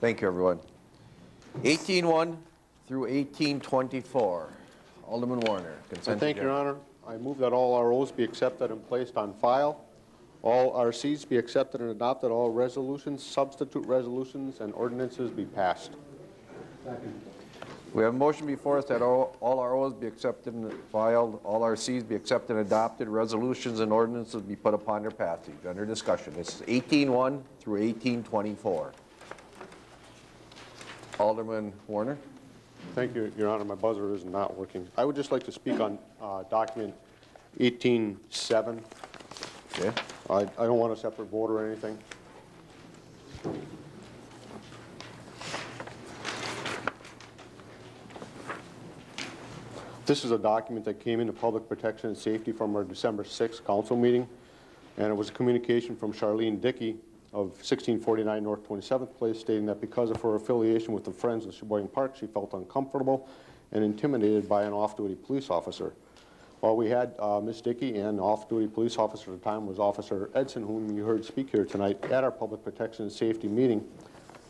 Thank you, everyone. 18-1 through 18-24. Alderman Warner, I consent thank Your. Honor. I move that all ROs be accepted and placed on file, all RCs be accepted and adopted, all resolutions, substitute resolutions, and ordinances be passed. We have a motion before us that all all ROs be accepted and filed, all RCs be accepted and adopted, resolutions and ordinances be put upon their passage. Under discussion, this is 18-1 through 18-24. Alderman Warner? Thank you, Your Honor. My buzzer is not working. I would just like to speak on uh, document 18-7. Okay. I I don't want a separate vote or anything. This is a document that came into Public Protection and Safety from our December 6th council meeting, and it was a communication from Charlene Dickey of 1649 North 27th Place stating that because of her affiliation with the Friends of Sheboygan Park, she felt uncomfortable and intimidated by an off-duty police officer. Well, we had uh, Ms. Dickey and off-duty police officer at the time was Officer Edson, whom you heard speak here tonight at our Public Protection and Safety meeting,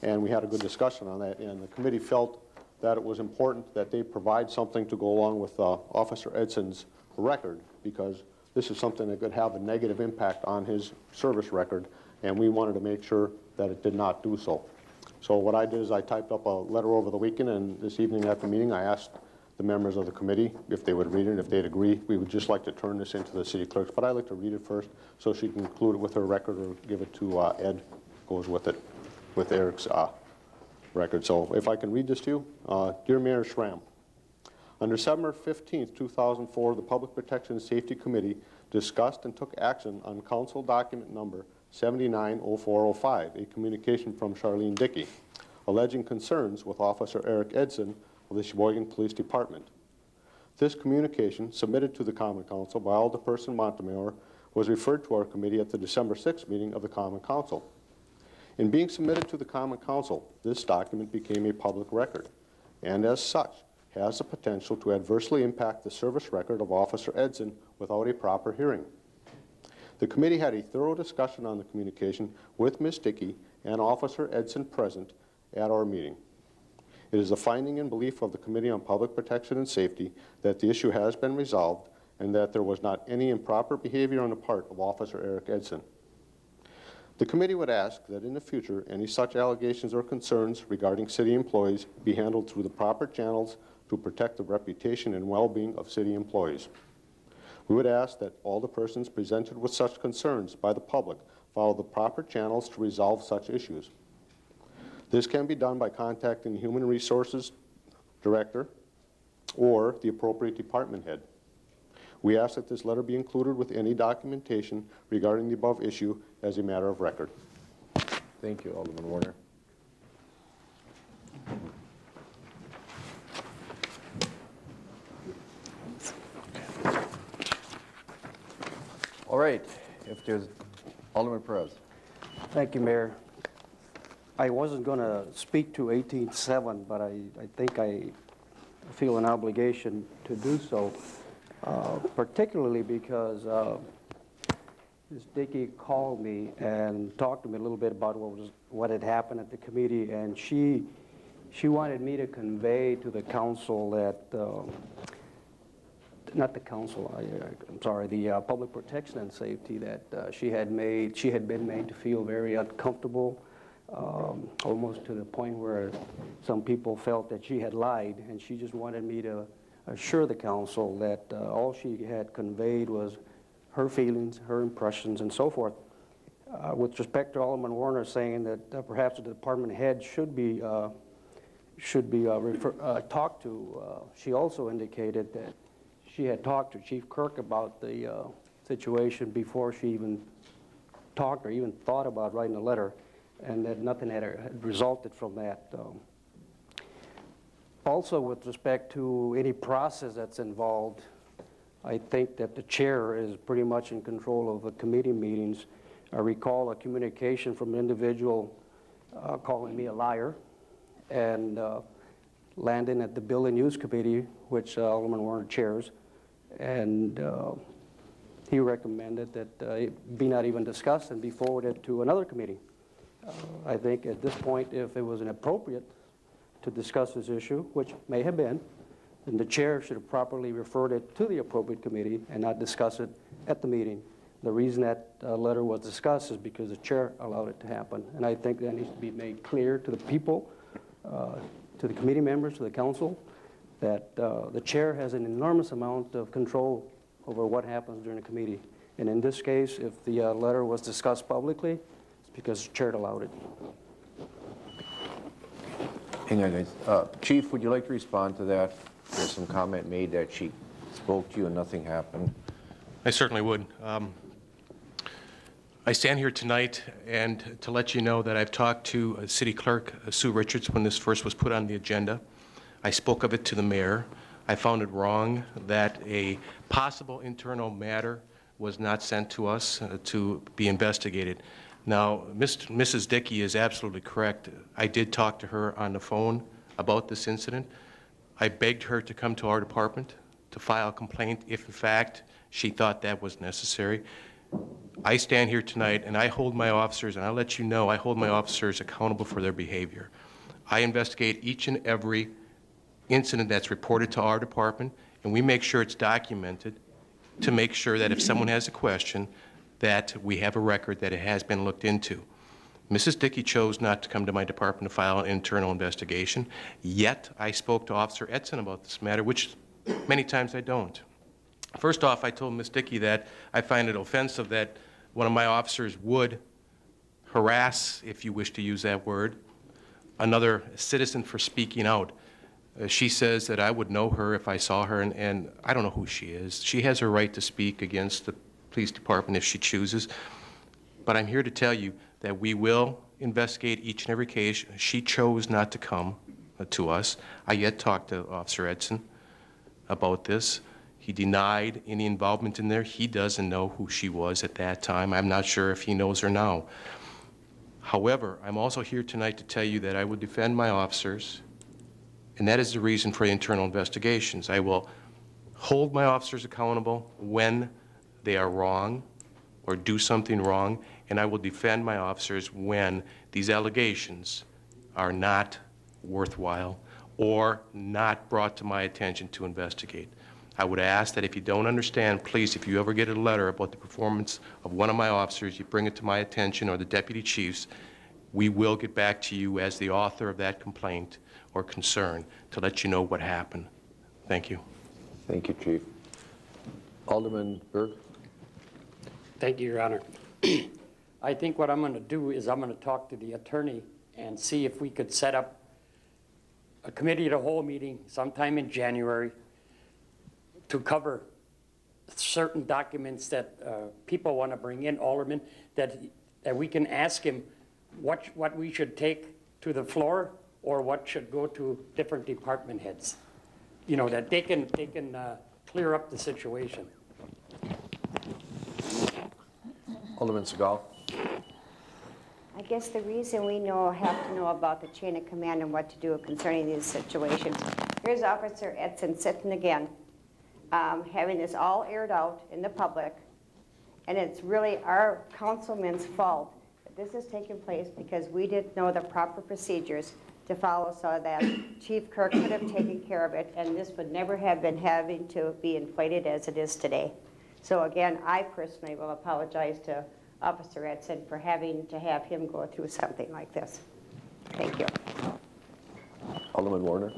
and we had a good discussion on that, and the committee felt that it was important that they provide something to go along with uh, Officer Edson's record, because this is something that could have a negative impact on his service record, and we wanted to make sure that it did not do so. So what I did is I typed up a letter over the weekend, and this evening at the meeting, I asked the members of the committee if they would read it, and if they'd agree. We would just like to turn this into the city clerk's, but I'd like to read it first, so she can include it with her record or give it to uh, Ed, goes with it, with Eric's uh, record. So if I can read this to you. Uh, Dear Mayor Schramm, on December 15, 2004, the Public Protection and Safety Committee discussed and took action on Council Document Number 790405, a communication from Charlene Dickey, alleging concerns with Officer Eric Edson of the Sheboygan Police Department. This communication, submitted to the Common Council by Alderperson Montemayor, was referred to our committee at the December 6th meeting of the Common Council. In being submitted to the Common Council, this document became a public record, and as such, has the potential to adversely impact the service record of Officer Edson without a proper hearing. The committee had a thorough discussion on the communication with Ms. Dickey and Officer Edson present at our meeting. It is the finding and belief of the Committee on Public Protection and Safety that the issue has been resolved and that there was not any improper behavior on the part of Officer Eric Edson. The committee would ask that in the future, any such allegations or concerns regarding city employees be handled through the proper channels to protect the reputation and well-being of city employees. We would ask that all the persons presented with such concerns by the public follow the proper channels to resolve such issues. This can be done by contacting the Human Resources Director or the appropriate department head. We ask that this letter be included with any documentation regarding the above issue as a matter of record. Thank you, Alderman Warner. All right, if there's, Alderman Perez. Thank you, Mayor. I wasn't going to speak to 18.7, but I, I think I feel an obligation to do so, uh, particularly because uh, Ms. Dickey called me and talked to me a little bit about what was, what had happened at the committee, and she, she wanted me to convey to the council that, uh, not the council, I, I'm sorry, the uh, Public Protection and Safety, that uh, she had made, she had been made to feel very uncomfortable, um, almost to the point where some people felt that she had lied, and she just wanted me to assure the council that uh, all she had conveyed was her feelings, her impressions, and so forth. Uh, With respect to Alderman Warner saying that uh, perhaps the department head should be, uh, should be uh, refer- uh, talked to, uh, she also indicated that she had talked to Chief Kirk about the situation before she even talked or even thought about writing a letter, and that nothing had had resulted from that. Um, Also, with respect to any process that's involved, I think that the chair is pretty much in control of the committee meetings. I recall a communication from an individual uh, calling me a liar and uh, landing at the Bill and Use Committee, which uh, Alderman Warner chairs, and uh, he recommended that uh, it be not even discussed and be forwarded to another committee. Uh, I think at this point, if it was inappropriate to discuss this issue, which may have been, then the chair should have properly referred it to the appropriate committee and not discuss it at the meeting. The reason that uh, letter was discussed is because the chair allowed it to happen. And I think that needs to be made clear to the people, uh, to the committee members, to the council, that uh, the chair has an enormous amount of control over what happens during a committee. And in this case, if the uh, letter was discussed publicly, it's because the chair allowed it. Hang on, guys. Uh, Chief, would you like to respond to that? There's some comment made that she spoke to you and nothing happened. I certainly would. Um, I stand here tonight and to let you know that I've talked to uh, City Clerk uh, Sue Richards when this first was put on the agenda. I spoke of it to the mayor. I found it wrong that a possible internal matter was not sent to us uh, to be investigated. Now, Mrs. Dickey is absolutely correct. I did talk to her on the phone about this incident. I begged her to come to our department to file a complaint if, in fact, she thought that was necessary. I stand here tonight and I hold my officers, and I'll let you know, I hold my officers accountable for their behavior. I investigate each and every incident that's reported to our department, and we make sure it's documented to make sure that if someone has a question, that we have a record that it has been looked into. Mrs. Dickey chose not to come to my department to file an internal investigation, yet I spoke to Officer Edson about this matter, which many times I don't. First off, I told Ms. Dickey that I find it offensive that one of my officers would harass, if you wish to use that word, another citizen for speaking out. Uh, She says that I would know her if I saw her, and, and I don't know who she is. She has her right to speak against the police department if she chooses. But I'm here to tell you that we will investigate each and every case. She chose not to come uh, to us. I yet talked to Officer Edson about this. He denied any involvement in there. He doesn't know who she was at that time. I'm not sure if he knows her now. However, I'm also here tonight to tell you that I will defend my officers, and that is the reason for internal investigations. I will hold my officers accountable when they are wrong or do something wrong, and I will defend my officers when these allegations are not worthwhile or not brought to my attention to investigate. I would ask that if you don't understand, please, if you ever get a letter about the performance of one of my officers, you bring it to my attention or the deputy chief's. We will get back to you as the author of that complaint or concern to let you know what happened. Thank you. Thank you, Chief. Alderman Berg? Thank you, Your Honor. I think what I'm going to do is I'm going to talk to the attorney and see if we could set up a committee of the whole meeting sometime in January to cover certain documents that uh, people want to bring in, Alderman, that, that we can ask him what, what we should take to the floor or what should go to different department heads. You know, that they can, they can uh, clear up the situation. Alderman Segal. I guess the reason we know, have to know about the chain of command and what to do concerning these situations. Here's Officer Edson sitting again, um, having this all aired out in the public, and it's really our councilman's fault that this is taking place because we didn't know the proper procedures to follow so that Chief Kirk could have taken care of it, and this would never have been having to be inflated as it is today. So again, I personally will apologize to Officer Edson for having to have him go through something like this. Thank you. Alderman Warner.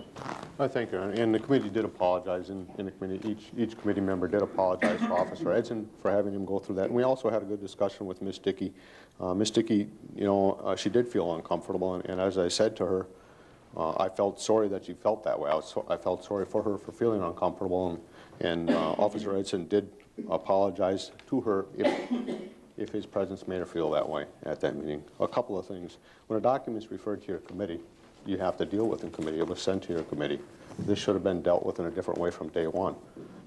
I thank you, and the committee did apologize, in, in the committee, each, each committee member did apologize to Officer Edson for having him go through that. And we also had a good discussion with Ms. Dickey. Uh, Ms. Dickey, you know, uh, she did feel uncomfortable, and, and as I said to her, uh, I felt sorry that she felt that way. I, was so, I felt sorry for her for feeling uncomfortable, and, and uh, Officer Edson did apologize to her if, if his presence made her feel that way at that meeting. A couple of things. When a document's referred to your committee, you have to deal with in committee. It was sent to your committee. This should have been dealt with in a different way from day one.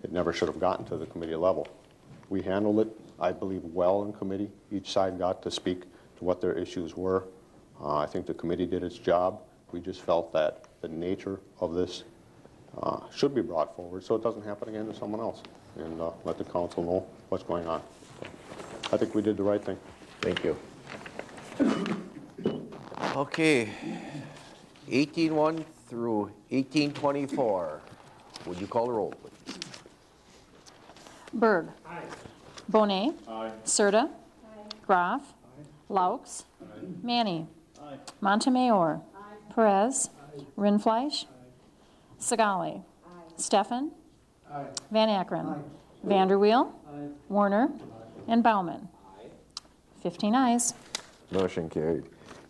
It never should have gotten to the committee level. We handled it, I believe, well in committee. Each side got to speak to what their issues were. Uh, I think the committee did its job. We just felt that the nature of this uh, should be brought forward so it doesn't happen again to someone else and uh, let the council know what's going on. I think we did the right thing. Thank you. Okay, 18-1 through 1824. Would you call the roll, please? Berg. Bonet. Serta. Groff. Laux. Manny. Montemayor. Perez. Rinfleisch. Sagale. Steffen. Van Akkeren. Vanderweel. Warner. And Bauman. 15 ayes. Motion carried.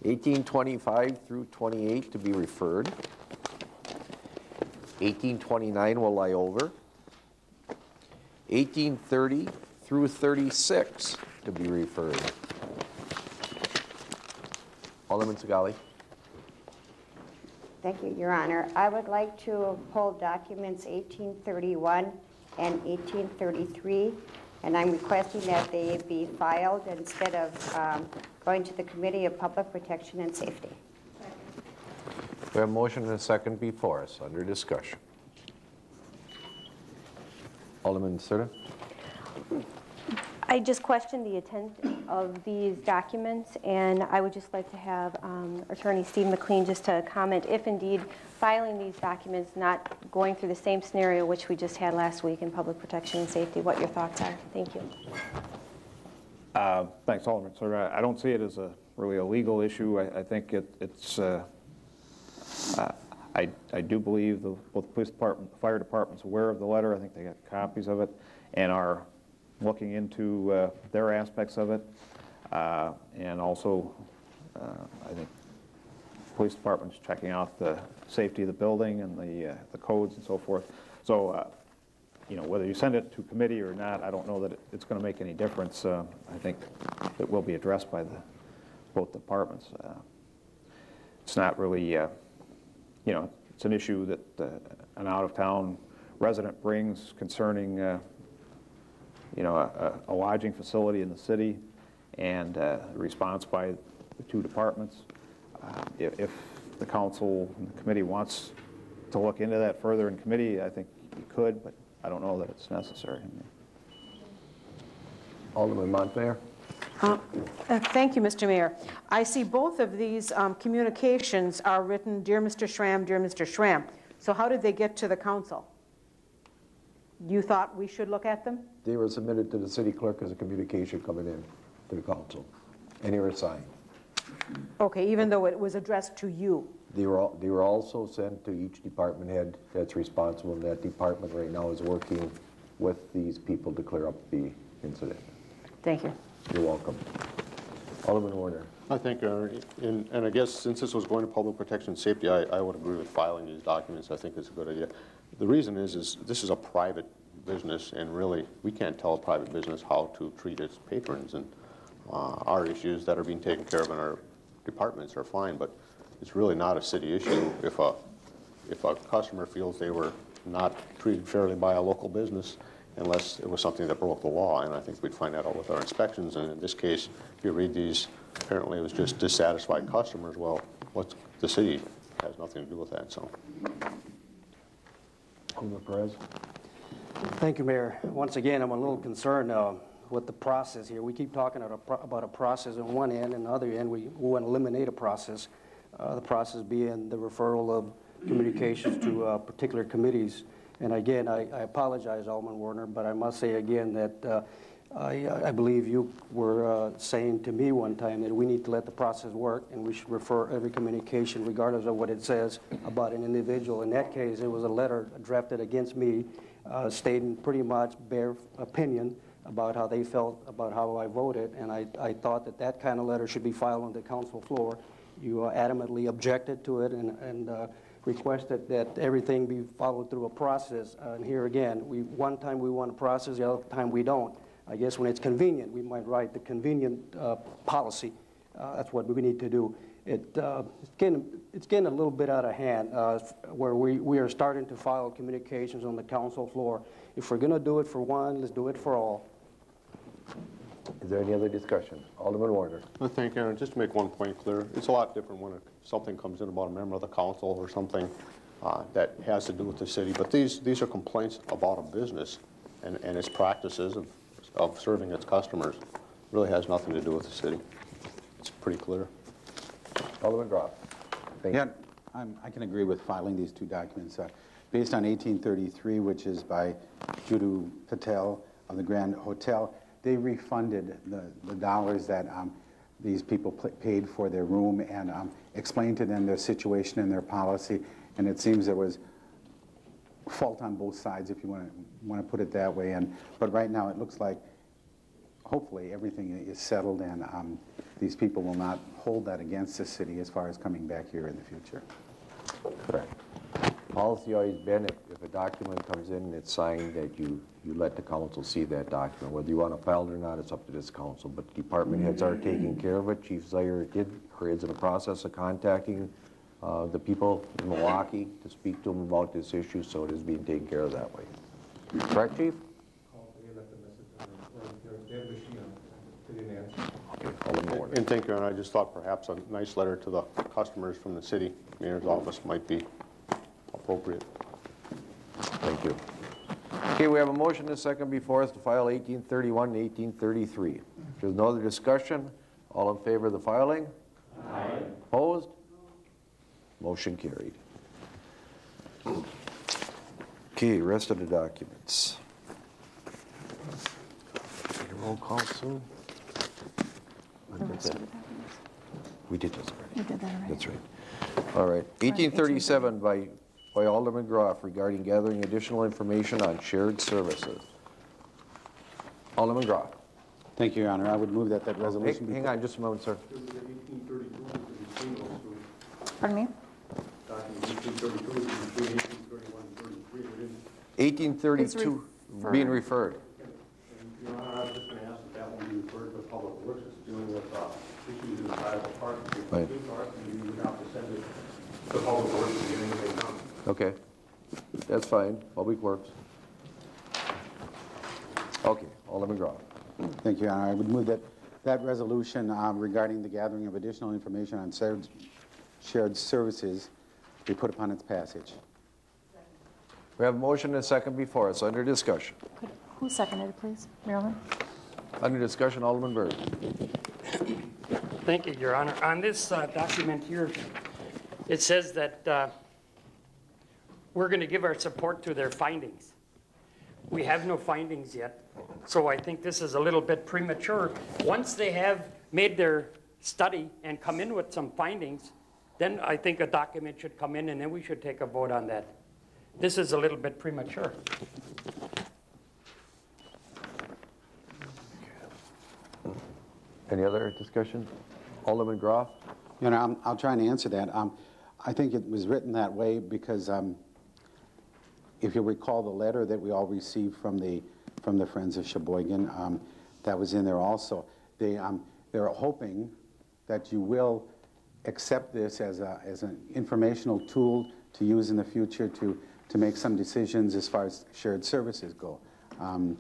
1825 through 28 to be referred. 1829 will lie over. 1830 through 36 to be referred. Alderman Segali. Thank you, Your Honor. I would like to pull documents 1831 and 1833, and I'm requesting that they be filed instead of um, going to the Committee of Public Protection and Safety. We have a motion and a second before us, under discussion. Alderman Serta. I just questioned the intent of these documents, and I would just like to have um, Attorney Steve McLean just to comment if indeed filing these documents, not going through the same scenario which we just had last week in public protection and safety, what your thoughts are. Thank you. Uh, Thanks, Alderman. So I don't see it as a, really a legal issue. I I think it- it's, uh, uh, I I do believe the- both police department, fire department's aware of the letter. I think they got copies of it and are looking into uh, their aspects of it. Uh, And also, uh, I think police department's checking out the safety of the building and the uh, the codes and so forth. So uh, you know, whether you send it to committee or not, I don't know that it- it's going to make any difference. I think it will be addressed by the, both departments. It's not really, you know, it's an issue that an out-of-town resident brings concerning, you know, a a lodging facility in the city and uh, response by the two departments. Uh, If if the council and the committee wants to look into that further in committee, I think you could, but I don't know that it's necessary. Alderman Montemayor. Uh, uh, Thank you, Mr. Mayor. I see both of these um, communications are written, "Dear Mr. Schramm, dear Mr. Schramm." So how did they get to the council? You thought we should look at them? They were submitted to the city clerk as a communication coming in to the council, and they were signed. Okay, even though it was addressed to you? They were, al- they were also sent to each department head that's responsible, and that department right now is working with these people to clear up the incident. Thank you. You're welcome. Alderman Warner. I think, uh, and, and I guess since this was going to public protection and safety, I, I would agree with filing these documents. I think it's a good idea. The reason is, is this is a private business, and really, we can't tell a private business how to treat its patrons. And uh, our issues that are being taken care of in our departments are fine, but it's really not a city issue if a, if a customer feels they were not treated fairly by a local business unless it was something that broke the law, and I think we'd find that out with our inspections, and in this case, if you read these, apparently it was just dissatisfied customers, well, what's, the city has nothing to do with that, so. Perez? Thank you, Mayor. Once again, I'm a little concerned uh, with the process here. We keep talking about a process on one end, and the other end, we want to eliminate a process. Uh, The process being the referral of communications to uh, particular committees. And again, I I apologize, Alderman Warner, but I must say again that uh, I I believe you were uh, saying to me one time that we need to let the process work, and we should refer every communication, regardless of what it says, about an individual. In that case, it was a letter drafted against me, uh, stating pretty much bare opinion about how they felt about how I voted, and I, I thought that that kind of letter should be filed on the council floor. You uh, adamantly objected to it and, and uh, requested that everything be followed through a process. Uh, and here again, we, one time we want a process, the other time we don't. I guess when it's convenient, we might write the convenient uh, policy. Uh, that's what we need to do. It, uh, it's, getting, it's getting a little bit out of hand uh, where we, we are starting to file communications on the council floor. If we're going to do it for one, let's do it for all. Is there any other discussion? Alderman Warner? I think, Aaron, just to make one point clear, it's a lot different when something comes in about a member of the council or something uh, that has to do with the city, but these, these are complaints about a business and, and its practices of, of serving its customers. Really has nothing to do with the city. It's pretty clear. Alderman Groff? Yeah, I'm, I can agree with filing these two documents. Uh, Based on 1833, which is by Judu Patel of the Grand Hotel, they refunded the, the dollars that um, these people paid for their room and um, explained to them their situation and their policy. And it seems there was fault on both sides, if you want to, want to put it that way. And, but right now, it looks like, hopefully, everything is settled and um, these people will not hold that against the city as far as coming back here in the future. Correct. Policy always been, if a document comes in and it's signed, that you, you let the council see that document. Whether you want to file it or not, it's up to this council, but department heads are taking care of it. Chief Zaire did, or is in the process of contacting uh, the people in Milwaukee to speak to them about this issue, so it is being taken care of that way. Correct, Chief? Okay, Alderman Warner. And thank you, and I just thought perhaps a nice letter to the customers from the city mayor's office might be appropriate. Thank you. Okay, we have a motion and a second before us to file 1831 and 1833. If there's no other discussion, all in favor of the filing? Aye. Opposed? Motion carried. Okay, rest of the documents. Take a Roll call soon. We did this already. We did that already. That's right. All right, 1837 by, by Alderman Groff regarding gathering additional information on shared services. Alderman Groff. Thank you, Your Honor. I would move that that resolution be... Hang on just a moment, sir. Pardon me? 1832 It's being referred. referred. Your Honor, I was just going to ask if that one be referred to Public Works, it's dealing with uh, issues inside the park. Right. And you would have to send it to Public Works to get anything done. Okay, that's fine, Public Works. Okay, Alderman Groff. Thank you, Your Honor. I would move that that resolution um, regarding the gathering of additional information on shared, shared services be put upon its passage. We have a motion and a second before us, under discussion. Could- Who seconded it, please? Marilyn? Under discussion, Alderman Berg. Thank you, Your Honor. On this uh, document here, it says that uh, we're going to give our support to their findings. We have no findings yet, so I think this is a little bit premature. Once they have made their study and come in with some findings, then I think a document should come in, and then we should take a vote on that. This is a little bit premature. Any other discussion? Alderman Groff? You know, I'm- I'll try and answer that. Um, I think it was written that way because um, if you recall the letter that we all received from the, from the Friends of Sheboygan, um, that was in there also. They, um, they're hoping that you will accept this as, a, as an informational tool to use in the future to, to make some decisions as far as shared services go. Um,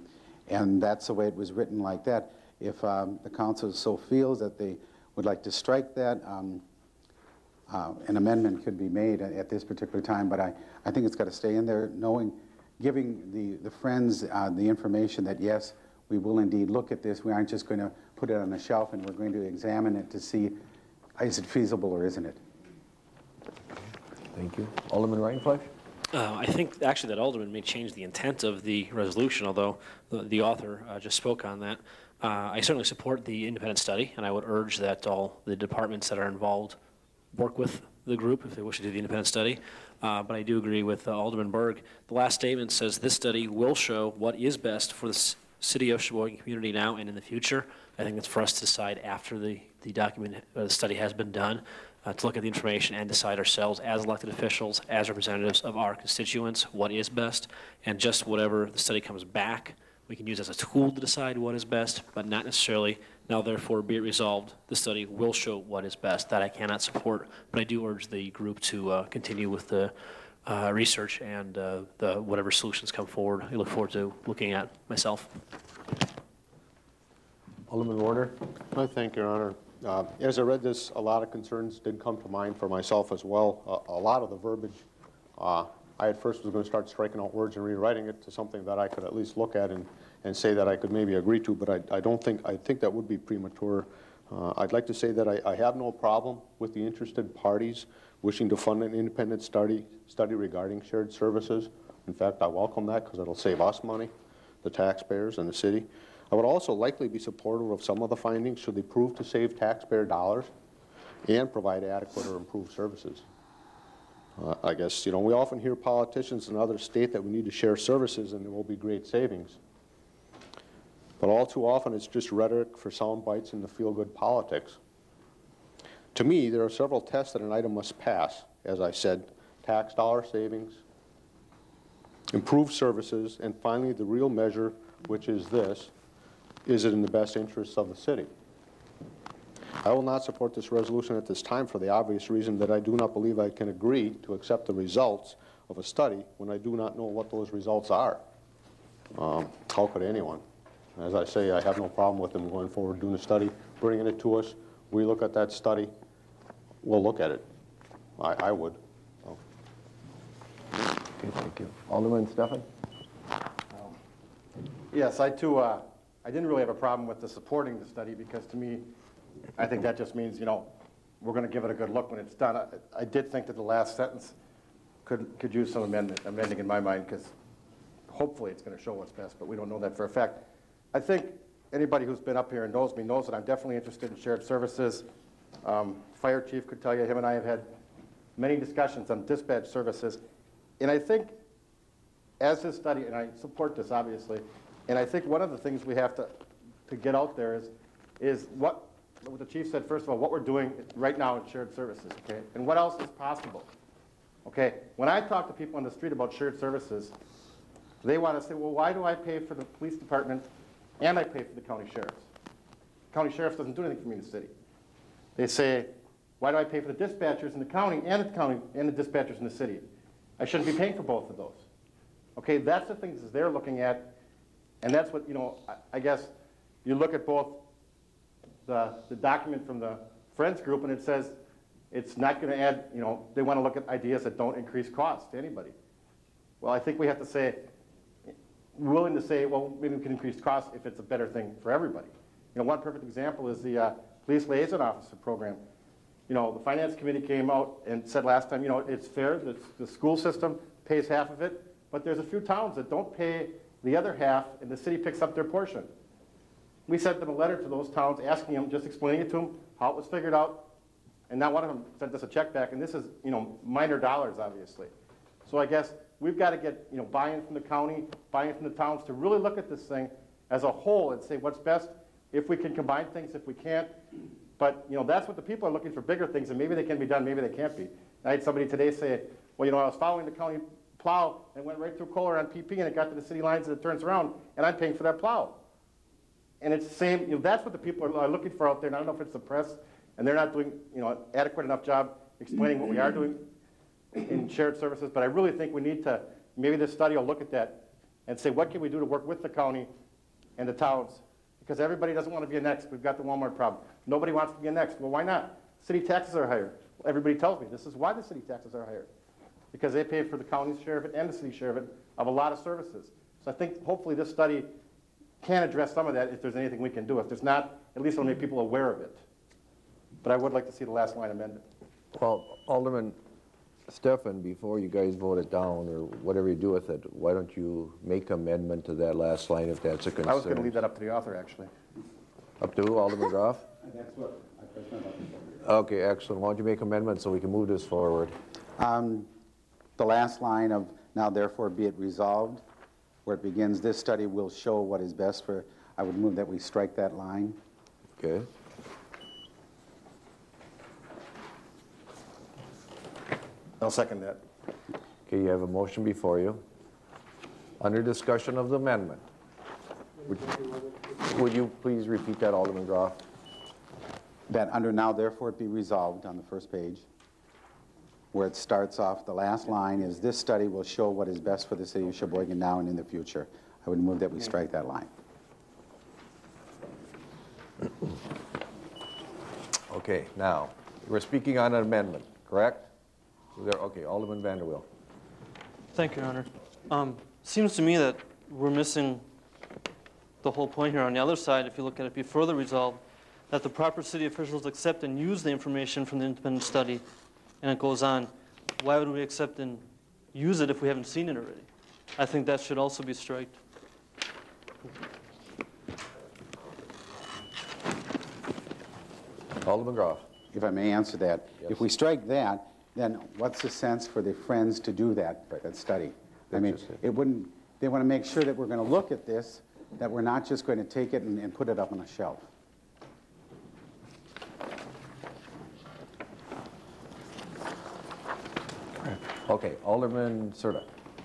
And that's the way it was written like that. If um, the council so feels that they would like to strike that, um, uh, an amendment could be made at at this particular time, but I, I think it's got to stay in there, knowing, giving the, the Friends uh, the information that, yes, we will indeed look at this. We aren't just going to put it on the shelf and we're going to examine it to see, is it feasible or isn't it? Thank you. Alderman Reinfleisch? Uh, I think actually that Alderman may change the intent of the resolution, although the, the author uh, just spoke on that. Uh, I certainly support the independent study, and I would urge that all the departments that are involved work with the group if they wish to do the independent study. Uh, but I do agree with uh, Alderman Berg. The last statement says this study will show what is best for the s- city of Sheboygan community now and in the future. I think it's for us to decide after the, the document, uh, the study has been done, uh, to look at the information and decide ourselves as elected officials, as representatives of our constituents, what is best. And just whatever the study comes back, we can use as a tool to decide what is best, but not necessarily, now therefore be it resolved, the study will show what is best. That I cannot support, but I do urge the group to uh, continue with the uh, research and uh, the, whatever solutions come forward. I look forward to looking at myself. Alderman Warner? I thank Your Honor. Uh, As I read this, a lot of concerns did come to mind for myself as well. A a lot of the verbiage, uh, I at first was going to start striking out words and rewriting it to something that I could at least look at and, and say that I could maybe agree to, but I, I don't think, I think that would be premature. Uh, I'd like to say that I, I have no problem with the interested parties wishing to fund an independent study, study regarding shared services. In fact, I welcome that because it'll save us money, the taxpayers and the city. I would also likely be supportive of some of the findings should they prove to save taxpayer dollars and provide adequate or improved services. Uh, I guess, you know, we often hear politicians in others state that we need to share services and there will be great savings. But all too often, it's just rhetoric for sound bites and the feel-good politics. To me, there are several tests that an item must pass. As I said, tax dollar savings, improved services, and finally, the real measure, which is this, is it in the best interests of the city? I will not support this resolution at this time for the obvious reason that I do not believe I can agree to accept the results of a study when I do not know what those results are. Um, How could anyone? As I say, I have no problem with them going forward, doing a study, bringing it to us. We look at that study, we'll look at it. I, I would. So. Okay, thank you. Alderman Stefan? Yes, I too, uh, I didn't really have a problem with the supporting the study because to me, I think that just means, you know, we're going to give it a good look when it's done. I, I did think that the last sentence could, could use some amendment, amending in my mind because hopefully it's going to show what's best, but we don't know that for a fact. I think anybody who's been up here and knows me knows that I'm definitely interested in shared services. Um, Fire chief could tell you, him and I have had many discussions on dispatch services. And I think as this study, and I support this obviously, and I think one of the things we have to, to get out there is, is what, what the chief said, first of all, what we're doing right now in shared services, okay? And what else is possible? Okay, when I talk to people on the street about shared services, they want to say, well, why do I pay for the police department and I pay for the county sheriffs? The County sheriff doesn't do anything for me in the city. They say, why do I pay for the dispatchers in the county and the county and the dispatchers in the city? I shouldn't be paying for both of those. Okay, that's the things they're looking at, and that's what, you know, I, I guess you look at both the, the document from the Friends group and it says it's not going to add, you know, they want to look at ideas that don't increase costs to anybody. Well, I think we have to say, willing to say, well, maybe we can increase costs if it's a better thing for everybody. You know, one perfect example is the uh, police liaison officer program. You know, the finance committee came out and said last time, you know, it's fair, the, the school system pays half of it, but there's a few towns that don't pay the other half, and the city picks up their portion. We sent them a letter to those towns asking them, just explaining it to them, how it was figured out, and not one of them sent us a check back, and this is, you know, minor dollars, obviously. So I guess we've got to get, you know, buy-in from the county, buy-in from the towns to really look at this thing as a whole and say what's best, if we can combine things, if we can't. But, you know, that's what the people are looking for, bigger things, and maybe they can be done, maybe they can't be. I had somebody today say, well, you know, I was following the county plow and went right through Kohler on PP and it got to the city lines and it turns around and I'm paying for that plow. And it's the same, you know, that's what the people are, looking for out there. And I don't know if it's the press and they're not doing, you know, an adequate enough job explaining what we are doing in shared services. But I really think we need to, maybe this study will look at that and say, what can we do to work with the county and the towns? Because everybody doesn't want to be annexed. We've got the Walmart problem. Nobody wants to be annexed. Well, why not? City taxes are higher. Everybody tells me this is why the city taxes are higher. Because they pay for the county's share of it and the city share of it of a lot of services. So I think hopefully this study can address some of that if there's anything we can do. If there's not, at least it'll make people aware of it. But I would like to see the last line amended. Well, Alderman Steffen, before you guys vote it down, or whatever you do with it, why don't you make amendment to that last line if that's a concern? I was going to leave that up to the author, actually. Up to who, Alderman Groff? That's what Okay, excellent. Why don't you make amendments so we can move this forward? Um, The last line of, now therefore be it resolved, where it begins, this study will show what is best for, I would move that we strike that line. Okay. I'll second that. Okay, you have a motion before you. Under discussion of the amendment. Would- Would you please repeat that, Alderman Groff? That under now therefore it be resolved on the first page, where it starts off, the last line is, this study will show what is best for the city of Sheboygan now and in the future. I would move that we strike that line. Okay, now, we're speaking on an amendment, correct? There- Okay, Alderman Vanderweel. Thank you, Your Honor. Um, Seems to me that we're missing the whole point here. On the other side, if you look at it, be further resolved that the proper city officials accept and use the information from the independent study. And it goes on, why would we accept and use it if we haven't seen it already? I think that should also be striked. Alderman Groff. If I may answer that. If we strike that, then what's the sense for the Friends to do that, that study? I mean, it wouldn't, they want to make sure that we're going to look at this, that we're not just going to take it and, and put it up on a shelf. Okay, Alderman Serta.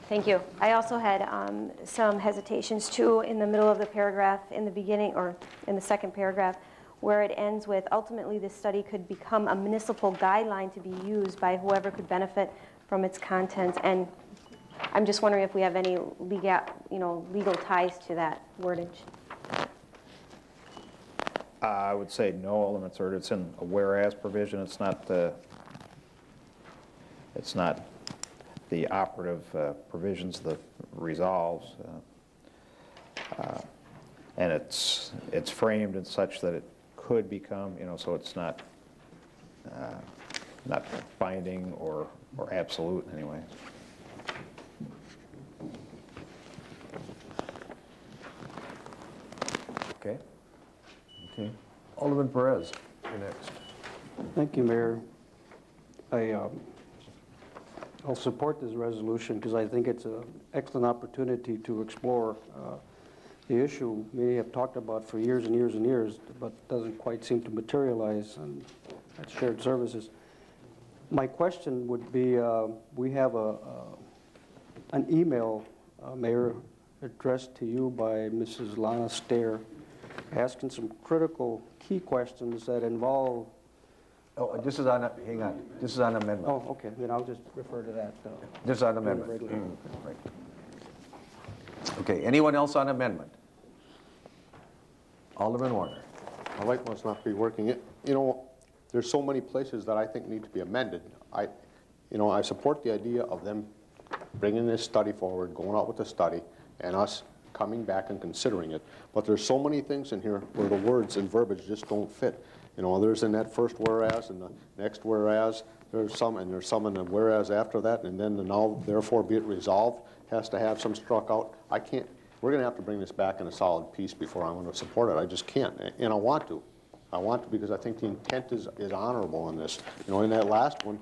Thank you. I also had um, some hesitations too in the middle of the paragraph, in the beginning, or in the second paragraph, where it ends with, ultimately, this study could become a municipal guideline to be used by whoever could benefit from its contents. And I'm just wondering if we have any legal, you know, legal ties to that wordage. I would say no, Alderman Third. It's in a whereas provision. It's not the, it's not the operative uh, provisions, the resolves. uh, uh, And it's, it's framed in such that it could become, you know, so it's not, uh, not binding or, or absolute anyway. Okay. Okay. Alderman Perez, you're next. Thank you, Mayor. I, um, I'll support this resolution because I think it's an excellent opportunity to explore uh, the issue we have talked about for years and years and years, but doesn't quite seem to materialize and at shared services. My question would be, uh, we have a, uh, an email, uh, Mayor, addressed to you by Mrs. Lana Stair, asking some critical key questions that involve Oh, this is on, a- hang on, this is on amendment. Oh, okay, then I'll just refer to that. uh, This is on amendment. regular- Mm, right. Okay, anyone else on amendment? Alderman Warner. My light must not be working. It- You know, there's so many places that I think need to be amended. I, you know, I support the idea of them bringing this study forward, going out with the study, and us coming back and considering it. But there's so many things in here where the words and verbiage just don't fit. You know, there's in that first whereas and the next whereas, there's some, and there's some in the whereas after that, and then the now therefore be it resolved has to have some struck out. I can't, we're gonna have to bring this back in a solid piece before I'm gonna support it. I just can't, and I want to. I want to because I think the intent is, is honorable in this. You know, in that last one,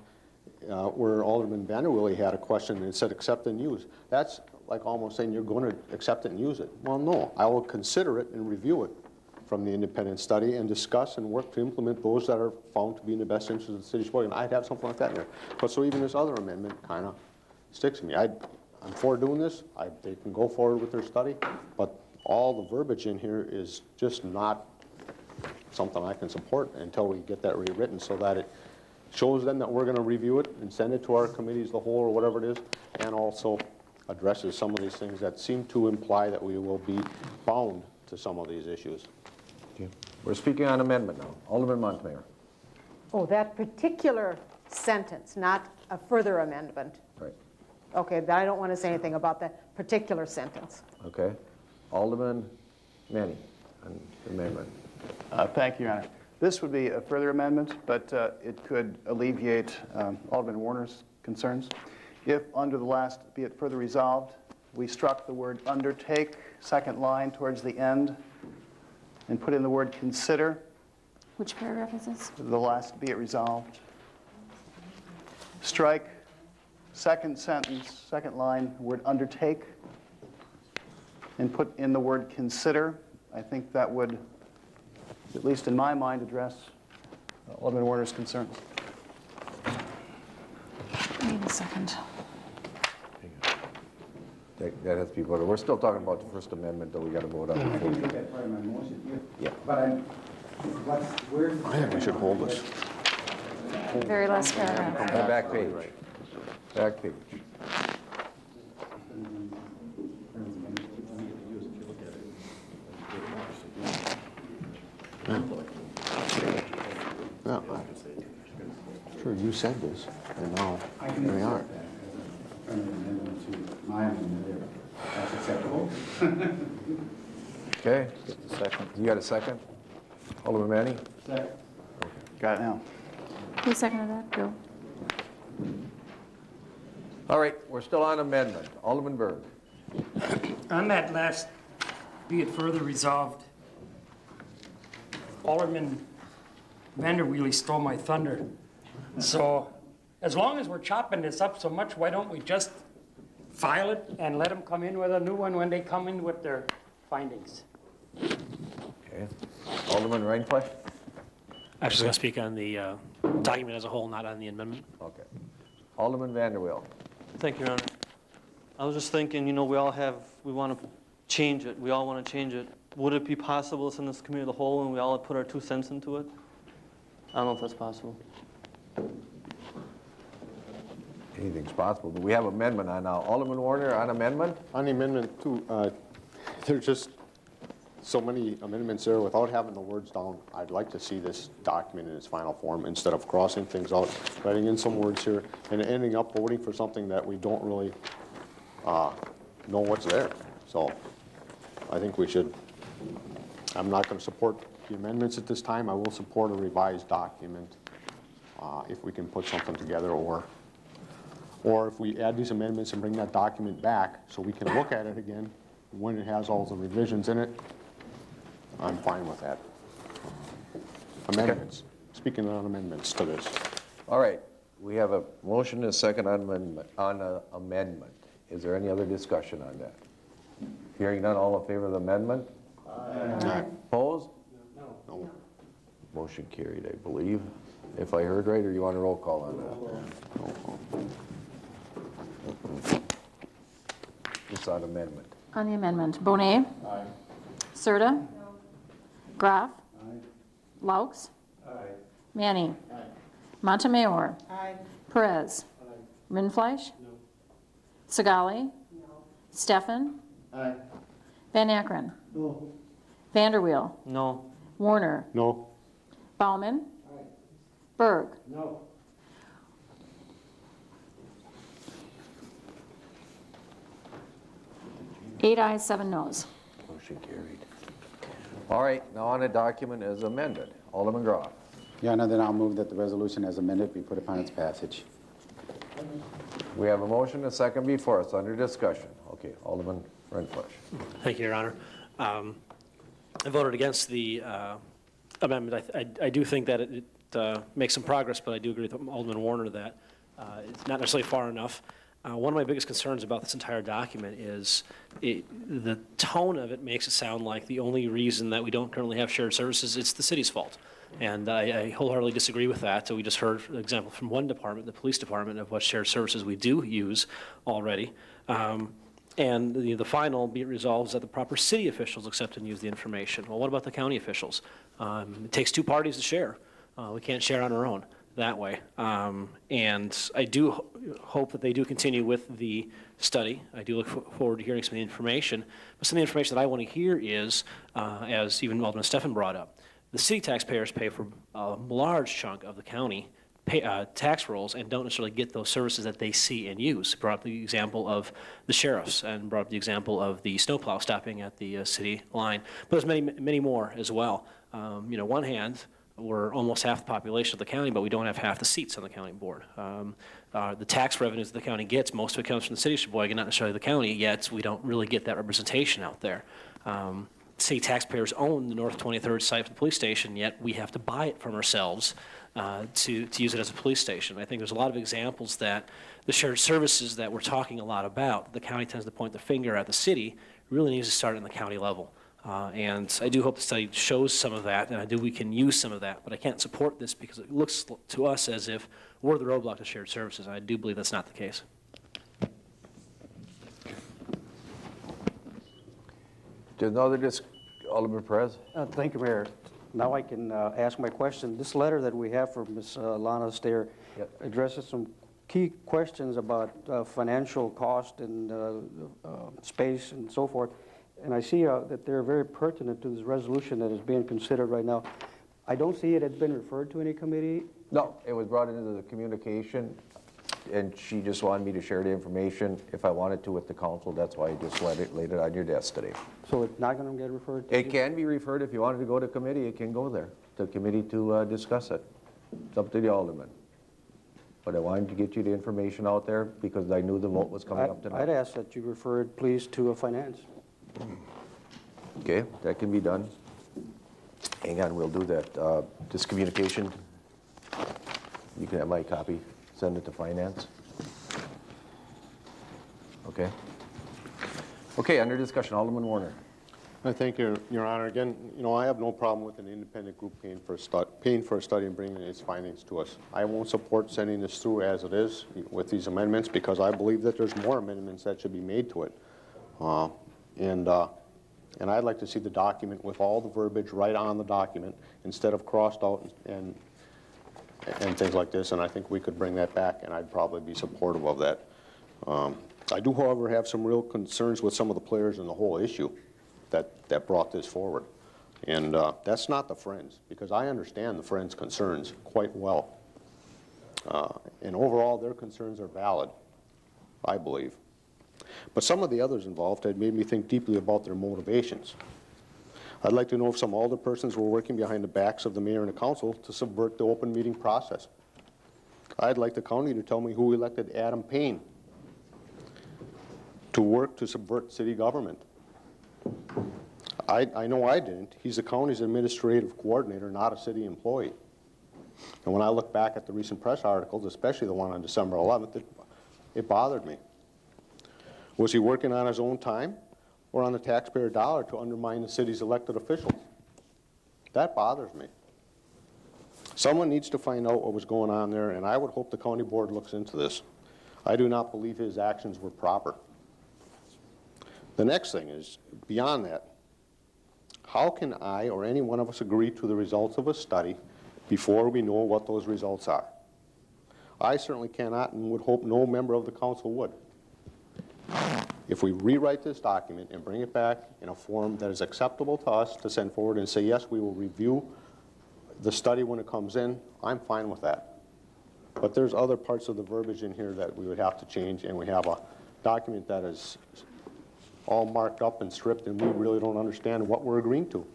uh, where Alderman Vanderwilly had a question and said accept and use. That's like almost saying you're going to accept it and use it. Well, no, I will consider it and review it from the independent study and discuss and work to implement those that are found to be in the best interest of the city of Sheboygan. I'd have something like that in there. But so even this other amendment kind of sticks to me. I, I'm for doing this. I, they can go forward with their study, but all the verbiage in here is just not something I can support until we get that rewritten so that it shows them that we're going to review it and send it to our committees, the whole or whatever it is, and also addresses some of these things that seem to imply that we will be bound to some of these issues. We're speaking on amendment now. Alderman Montemayor. Oh, that particular sentence, not a further amendment. Right. Okay, but I don't want to say anything about that particular sentence. Okay. Alderman Manny on amendment. Uh, Thank you, Your Honor. This would be a further amendment, but uh, it could alleviate um, Alderman Warner's concerns. If under the last, be it further resolved, we struck the word undertake, second line towards the end, and put in the word consider, Which paragraph is this? the last, be it resolved. Strike, second sentence, second line, word undertake, and put in the word consider. I think that would, at least in my mind, address Alderman Warner's concerns. Wait a second. That that has to be voted. We're still talking about the First Amendment that we got to vote on. I before can we- make that part of my motion, Yeah. But I'm, what's, where's? I think we should hold this. Very last paragraph. The back page. Back page. Yeah. Sure, you said this, and now, here we are. My amendment there. That's acceptable? Okay. Second. You got a second? Alderman Manny? Second. Got it now. Who seconded that? Bill? All right, we're still on amendment. Alderman Berg. On that last, be it further resolved, Alderman Vanderweely stole my thunder. So as long as we're chopping this up so much, why don't we just file it and let them come in with a new one when they come in with their findings? Okay. Alderman Rindfleisch? I was just going to speak on the uh, document as a whole, not on the amendment. Okay. Alderman Vanderweel. Thank you, Your Honor. I was just thinking, you know, we all have, we want to change it. We all want to change it. Would it be possible to send this committee of the whole and we all put our two cents into it? I don't know if that's possible. Anything's possible, but we have amendment on now. Alderman Warner on amendment? On amendment too, uh, there's just so many amendments there without having the words down. I'd like to see this document in its final form instead of crossing things out, writing in some words here, and ending up voting for something that we don't really uh, know what's there. So I think we should, I'm not going to support the amendments at this time. I will support a revised document uh, if we can put something together or or if we add these amendments and bring that document back so we can look at it again when it has all the revisions in it, I'm fine with that. Amendments, speaking on amendments to this. All right, we have a motion and a second on amendment, on a amendment. Is there any other discussion on that? Hearing none, all in favor of the amendment? Aye. Opposed? No. Motion carried, I believe. If I heard right, or you want a roll call on that? It's on amendment. On the amendment, Bonet? Aye. Serta? Graf? Laux? Manny? Montemayor? Perez? Rindfleisch? Sagali? Steffen? Van Akkeren? Vanderweel? No. Warner? No. Bauman? Berg? No. Eight ayes, seven noes. Motion carried. All right, now on the document as amended. Alderman Groff. Your Honor, then I'll move that the resolution as amended be put upon its passage. We have a motion, a second before us, under discussion. Okay, Alderman Rindfleisch. Thank you, Your Honor. Um, I voted against the uh, amendment. I- I I do think that it it, uh, makes some progress, but I do agree with Alderman Warner that uh, it's not necessarily far enough. Uh, One of my biggest concerns about this entire document is it- the tone of it makes it sound like the only reason that we don't currently have shared services, it's the city's fault. And I I wholeheartedly disagree with that. So we just heard an example from one department, the police department, of what shared services we do use already. Um, and the, the final, be is that the proper city officials accept and use the information. Well, what about the county officials? Um, it takes two parties to share. Uh, we can't share on our own. That way. Um, And I do ho- hope that they do continue with the study. I do look fo- forward to hearing some of the information. But some of the information that I want to hear is, uh, as even Alderman Steffen brought up, the city taxpayers pay for a large chunk of the county pay, uh, tax rolls and don't necessarily get those services that they see and use. Brought up the example of the sheriffs and brought up the example of the snowplow stopping at the uh, city line. But there's many, many more as well. Um, you know, one hand, we're almost half the population of the county, but we don't have half the seats on the county board. Um, uh, the tax revenues that the county gets, most of it comes from the city of Sheboygan, not necessarily the county, yet we don't really get that representation out there. Um, city taxpayers own the North 23rd site for the police station, yet we have to buy it from ourselves uh, to, to use it as a police station. I think there's a lot of examples that the shared services that we're talking a lot about, the county tends to point the finger at the city, really needs to start in the county level. Uh, and I do hope the study shows some of that, and I do we can use some of that, but I can't support this because it looks to us as if we're the roadblock to shared services, and I do believe that's not the case. There's no other dis, Alderman Perez? Uh, Thank you, Mayor. Now I can uh, ask my question. This letter that we have from Ms. uh, Lana Stair addresses some key questions about uh, financial cost and uh, uh, space and so forth. And I see uh, that they're very pertinent to this resolution that is being considered right now. I don't see it has been referred to any committee. No, it was brought into the communication, and she just wanted me to share the information if I wanted to with the council. That's why I just let it, laid it on your desk today. So it's not going to get referred to? It can be referred, if you wanted to go to committee, it can go there, to committee to uh, discuss it. It's up to the alderman. But I wanted to get you the information out there because I knew the vote was coming I- up tonight. I'd ask that you referred, please, to a finance. Okay, that can be done. Hang on, we'll do that. Uh, This communication, you can have my copy, send it to finance. Okay? Okay, under discussion, Alderman Warner. I thank your, your honor. Again, you know, I have no problem with an independent group paying for a stu, paying for a study and bringing its findings to us. I won't support sending this through as it is with these amendments because I believe that there's more amendments that should be made to it. Uh, And, uh, and I'd like to see the document with all the verbiage right on the document instead of crossed out and, and things like this. And I think we could bring that back and I'd probably be supportive of that. Um, I do, however, have some real concerns with some of the players in the whole issue that, that brought this forward. And uh, that's not the Friends, because I understand the Friends' concerns quite well. Uh, And overall, their concerns are valid, I believe. But some of the others involved had made me think deeply about their motivations. I'd like to know if some alderpersons were working behind the backs of the mayor and the council to subvert the open meeting process. I'd like the county to tell me who elected Adam Payne to work to subvert city government. I, I know I didn't. He's the county's administrative coordinator, not a city employee. And when I look back at the recent press articles, especially the one on December 11th, it, it bothered me. Was he working on his own time or on the taxpayer dollar to undermine the city's elected officials? That bothers me. Someone needs to find out what was going on there, and I would hope the county board looks into this. I do not believe his actions were proper. The next thing is, beyond that, how can I or any one of us agree to the results of a study before we know what those results are? I certainly cannot and would hope no member of the council would. If we rewrite this document and bring it back in a form that is acceptable to us to send forward and say, yes, we will review the study when it comes in, I'm fine with that. But there's other parts of the verbiage in here that we would have to change, and we have a document that is all marked up and stripped, and we really don't understand what we're agreeing to.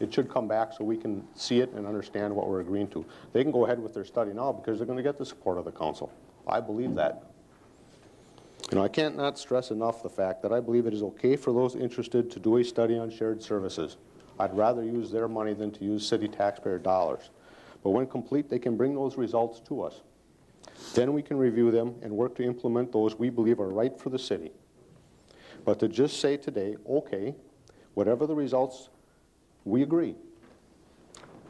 It should come back so we can see it and understand what we're agreeing to. They can go ahead with their study now because they're going to get the support of the council. I believe that. You know, I can't not stress enough the fact that I believe it is okay for those interested to do a study on shared services. I'd rather use their money than to use city taxpayer dollars. But when complete, they can bring those results to us. Then we can review them and work to implement those we believe are right for the city. But to just say today, okay, whatever the results, we agree.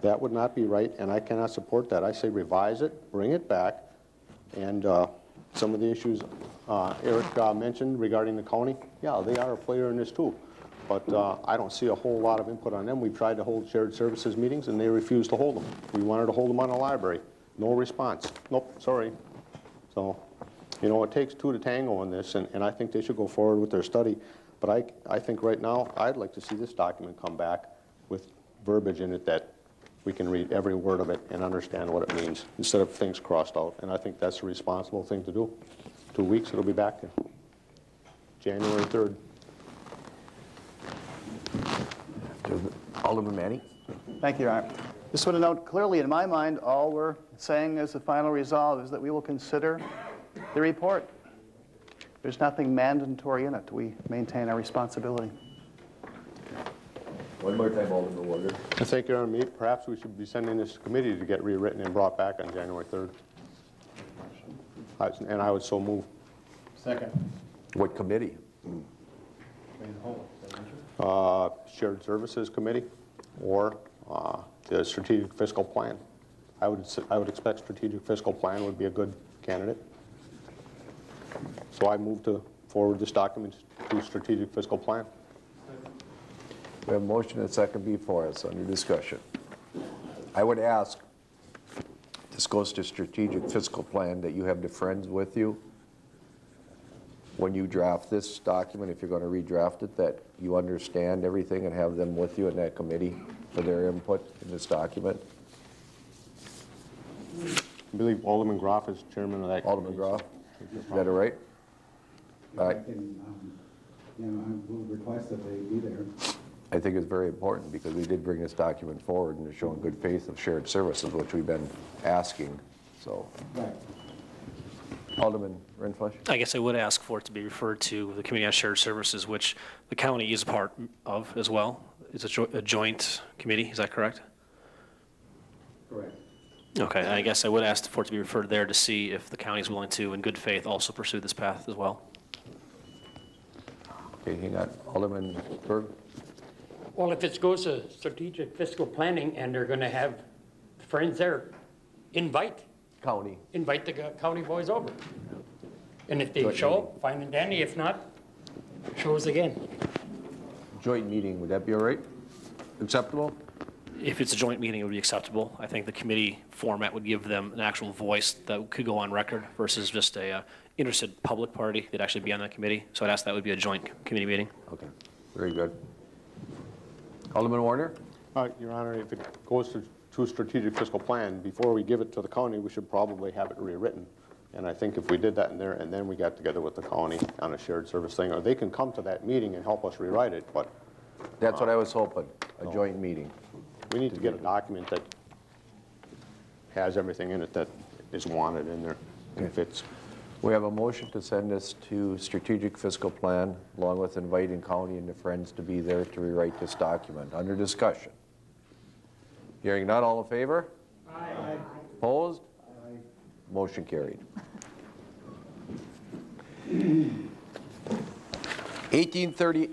That would not be right, and I cannot support that. I say revise it, bring it back, and uh, some of the issues uh, Eric uh, mentioned regarding the county, yeah, they are a player in this too. But uh, I don't see a whole lot of input on them. We've tried to hold shared services meetings, and they refused to hold them. We wanted to hold them on the library. No response. Nope, sorry. So, you know, it takes two to tango on this, and, and I think they should go forward with their study. But I, I think right now, I'd like to see this document come back with verbiage in it that we can read every word of it and understand what it means, instead of things crossed out. And I think that's a responsible thing to do. Two weeks, it'll be back there. January 3rd. Alderman Manning? Thank you, Your Honor. Just want to note clearly, in my mind, all we're saying as the final resolve is that we will consider the report. There's nothing mandatory in it. We maintain our responsibility. One more time, Alderman Warder. I think, Your Honor, me- perhaps we should be sending this to committee to get rewritten and brought back on January 3rd. I- And I would so move. Second. What committee? Uh, Shared Services Committee or uh, the Strategic Fiscal Plan. I would, s- I would expect Strategic Fiscal Plan would be a good candidate. So I move to forward this document to Strategic Fiscal Plan. We have a motion and a second before us under discussion. I would ask, this goes to strategic fiscal plan, that you have the friends with you when you draft this document, if you're going to redraft it, that you understand everything and have them with you in that committee for their input in this document. I believe Alderman Groff is chairman of that. Alderman Groff, is that all right? All right. I can, um, You know, I will request that they be there. I think it's very important because we did bring this document forward and it's showing good faith of shared services, which we've been asking, so. Right. Alderman Rindfleisch? I guess I would ask for it to be referred to the Committee on Shared Services, which the county is a part of as well. It's a jo- a joint committee, is that correct? Correct. Okay, I guess I would ask for it to be referred there to see if the county is willing to, in good faith, also pursue this path as well. Okay, hang on. Alderman Berg? Well, if it goes to strategic fiscal planning and they're gonna have friends there, invite, County. invite the county boys over. And if they Joint show up, fine and dandy. If not, show us again. Joint meeting, would that be all right? Acceptable? If it's a joint meeting, it would be acceptable. I think the committee format would give them an actual voice that could go on record versus just a uh, interested public party that'd actually be on that committee. So I'd ask that would be a joint committee meeting. Okay, very good. Alderman Warner? Uh, Your Honor, if it goes to, to a strategic fiscal plan, before we give it to the county, we should probably have it rewritten. And I think if we did that in there, and then we got together with the county on a shared service thing, or they can come to that meeting and help us rewrite it, but That's what I was hoping, a joint meeting. we need to get a document that has everything in it that is wanted in there and fits. We have a motion to send this to strategic fiscal plan, along with inviting county and the friends to be there to rewrite this document. Under discussion. Hearing none, all in favor? Aye. Opposed? Aye. Motion carried. 1830,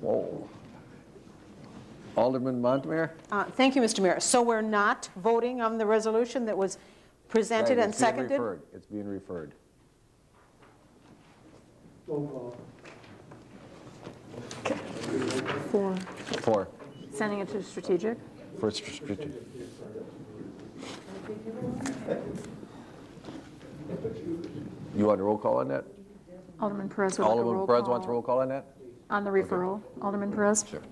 whoa. Alderman Montemayor? Uh, Thank you, Mr. Mayor. So we're not voting on the resolution that was presented Right, and it's being seconded? referred. It's being referred. Roll For Four. sending it to strategic? For strategic. You want a roll call on that? Alderman Perez would like a roll Alderman Perez wants a call roll call on that? On the referral. Alderman Perez? Sure.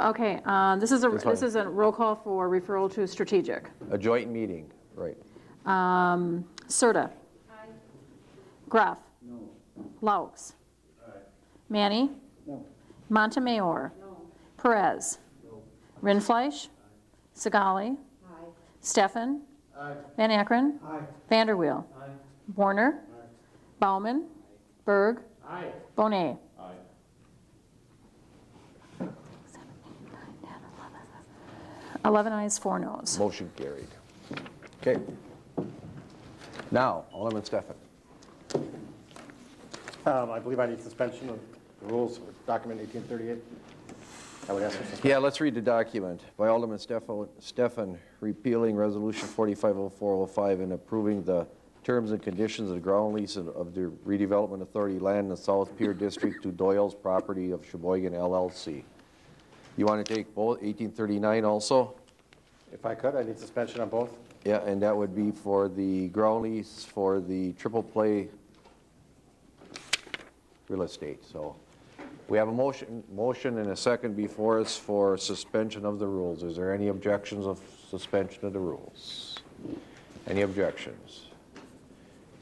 Okay, uh, this is a, This this one. is a roll call for referral to strategic. A joint meeting, right. Um, Serta. Graff. Laux. Manny. Montemayor. Perez. Rindfleisch. Sagali. Steffen. Van Akkeren. Vanderweel. Warner. Bauman. Berg. Bonet. 11 ayes, 4 noes. Motion carried. Okay. Now, Alderman Steffen. Um, I believe I need suspension of the rules for document 1838. I would ask for suspension. Yeah, let's read the document. By Alderman Steffen, Steffen, repealing Resolution 450405 and approving the terms and conditions of the ground lease of of the redevelopment authority land in the South Pier District to Doyle's property of Sheboygan LLC. You want to take both 1839 also? If I could, I need suspension on both. Yeah, and that would be for the ground lease for the triple play real estate, so. We have a motion, motion and a second before us for suspension of the rules. Is there any objections of suspension of the rules? Any objections?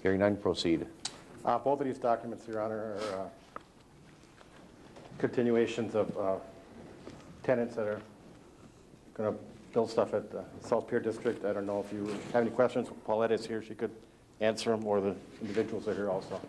Hearing none, proceed. Uh, Both of these documents, Your Honor, are uh, continuations of uh, tenants that are going to build stuff at the South Pier District. I don't know if you have any questions. Paulette is here, she could answer them, or the individuals are here also.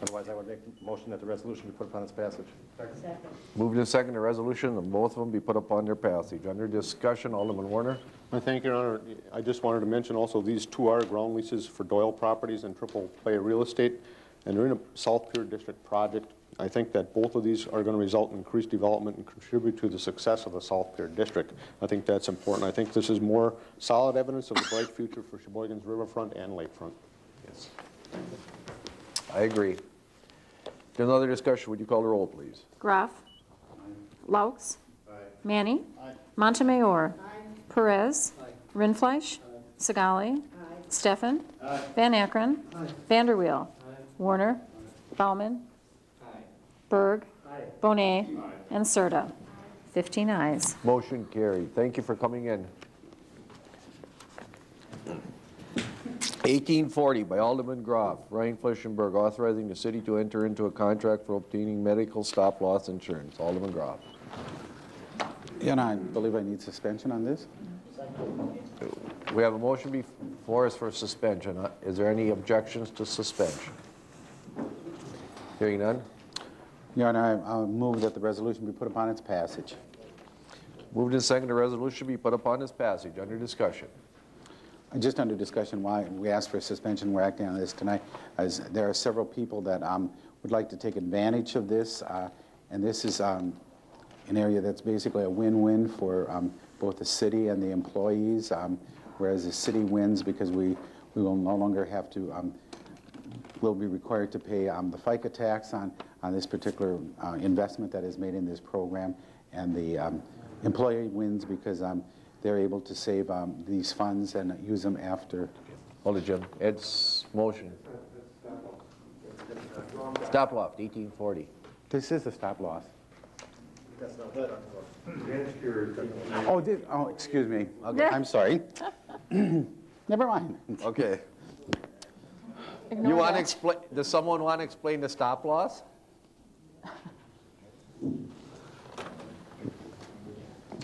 Otherwise, I would make a motion that the resolution be put upon its passage. Second. Moved and second, the resolution, and both of them be put upon their passage. Under discussion, Alderman Warner. I thank you, Your Honor. I just wanted to mention also, these two are ground leases for Doyle Properties and Triple Play Real Estate, and they're in a South Pier District project. I think that both of these are going to result in increased development and contribute to the success of the South Pier District. I think that's important. I think this is more solid evidence of the bright future for Sheboygan's riverfront and lakefront. Yes. I agree. There's another discussion. Would you call the roll, please? Graff. Laux. Manny. Montemayor. Perez. Rindfleisch. Sagali. Steffen. Van Akkeren. Vanderweel. Warner. Bauman. Berg. Bonet. And Serta. 15 ayes. Motion carried. Thank you for coming in. 1840 by Alderman Groff, Ryan Fleschenberg, authorizing the city to enter into a contract for obtaining medical stop-loss insurance. Alderman Groff. Yeah, and I believe I need suspension on this. We have a motion before us for suspension. Uh, Is there any objections to suspension? Hearing none? Your Honor, I uh, move that the resolution be put upon its passage. Moved and seconded, the resolution be put upon its passage. Under discussion. Just under discussion, why we asked for a suspension, we're acting on this tonight, as there are several people that um, would like to take advantage of this, uh, and this is um, an area that's basically a win-win for um, both the city and the employees, um, whereas the city wins because we, we will no longer have to, um, will be required to pay um, the FICA tax on, on this particular uh, investment that is made in this program, and the um, employee wins because um, they're able to save um, these funds and use them after. Hold it, Jim. Ed's motion. Stop loss, 1840. This is a stop loss. Oh, did, oh, excuse me. Okay, I'm sorry. Never mind. Okay. You want to explain, does someone want to explain the stop loss?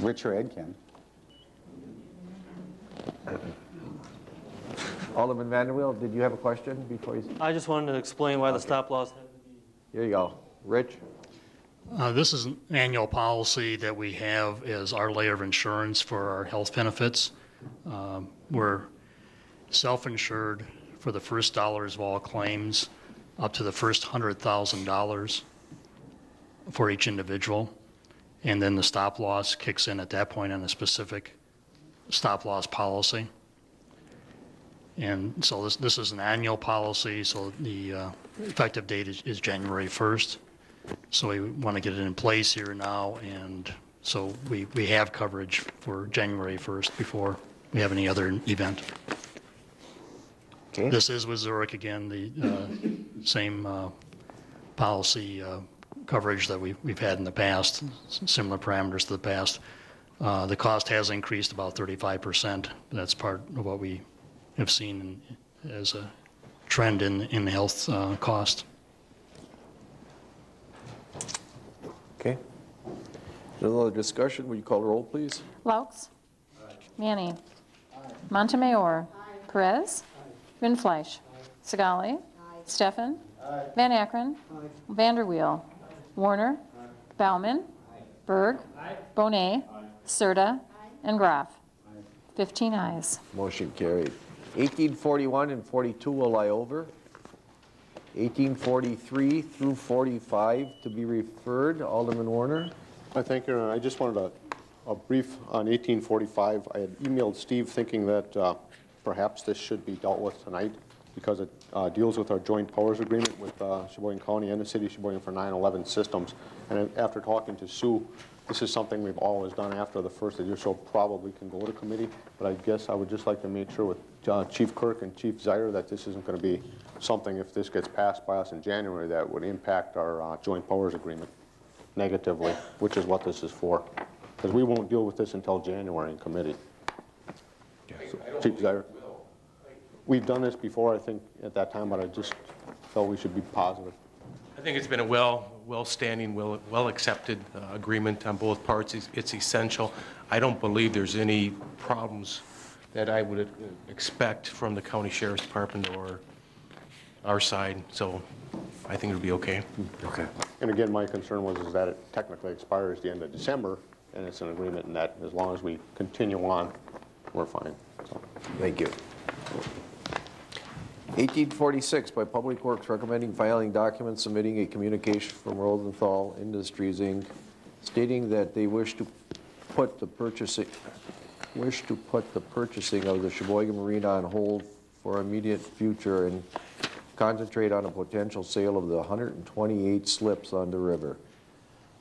Rich or Ed can. Alderman Vanderweel, did you have a question before you? I just wanted to explain why the stop loss had to be Here you go. Rich? Uh, This is an annual policy that we have as our layer of insurance for our health benefits. Um, We're self-insured for the first dollars of all claims, up to the first $100,000 for each individual. And then the stop loss kicks in at that point on a specific stop loss policy. And so this, this is an annual policy, so the uh, effective date is, is January 1st. So we want to get it in place here now, and so we, we have coverage for January 1st before we have any other event. Okay. This is with Zurich again, the uh, same uh, policy uh, coverage that we, we've had in the past, similar parameters to the past. Uh, The cost has increased about 35%. That's part of what we have seen in- as a trend in, in health uh, cost. Okay. Another discussion, will you call the roll, please? Laux. Manny. Montemayor. Perez. Rindfleisch. Sagali. Steffen. Van Akkeren. Vanderweel. Warner. Bauman. Berg. Bonet. Serta. And Graff. 15 ayes. Motion carried. 1841 and 42 will lie over. 1843 through 45 to be referred. Alderman Warner? I thank you, and I just wanted a, a brief on 1845. I had emailed Steve thinking that uh, perhaps this should be dealt with tonight. Because it uh, deals with our joint powers agreement with uh, Sheboygan County and the city of Sheboygan for 9/11 systems. And after talking to Sue, this is something we've always done after the first of the year, so probably can go to committee. But I guess I would just like to make sure with uh, Chief Kirk and Chief Zaire that this isn't going to be something, if this gets passed by us in January, that would impact our uh, joint powers agreement negatively, which is what this is for. Because we won't deal with this until January in committee. So, Chief Zaire? We've done this before, I think, at that time, but I just felt we should be positive. I think it's been a well, well-standing, well, well-accepted uh, agreement on both parts. It's- It's essential. I don't believe there's any problems that I would uh, expect from the county sheriff's department or our side, so I think it'll be okay. Okay. And again, my concern was is that it technically expires the end of December, and it's an agreement, and that as long as we continue on, we're fine. So, Thank you. 1846, by Public Works recommending filing documents submitting a communication from Rosenthal Industries, Inc., stating that they wish to put the purchasing, wish to put the purchasing of the Sheboygan Marina on hold for immediate future and concentrate on a potential sale of the 128 slips on the river.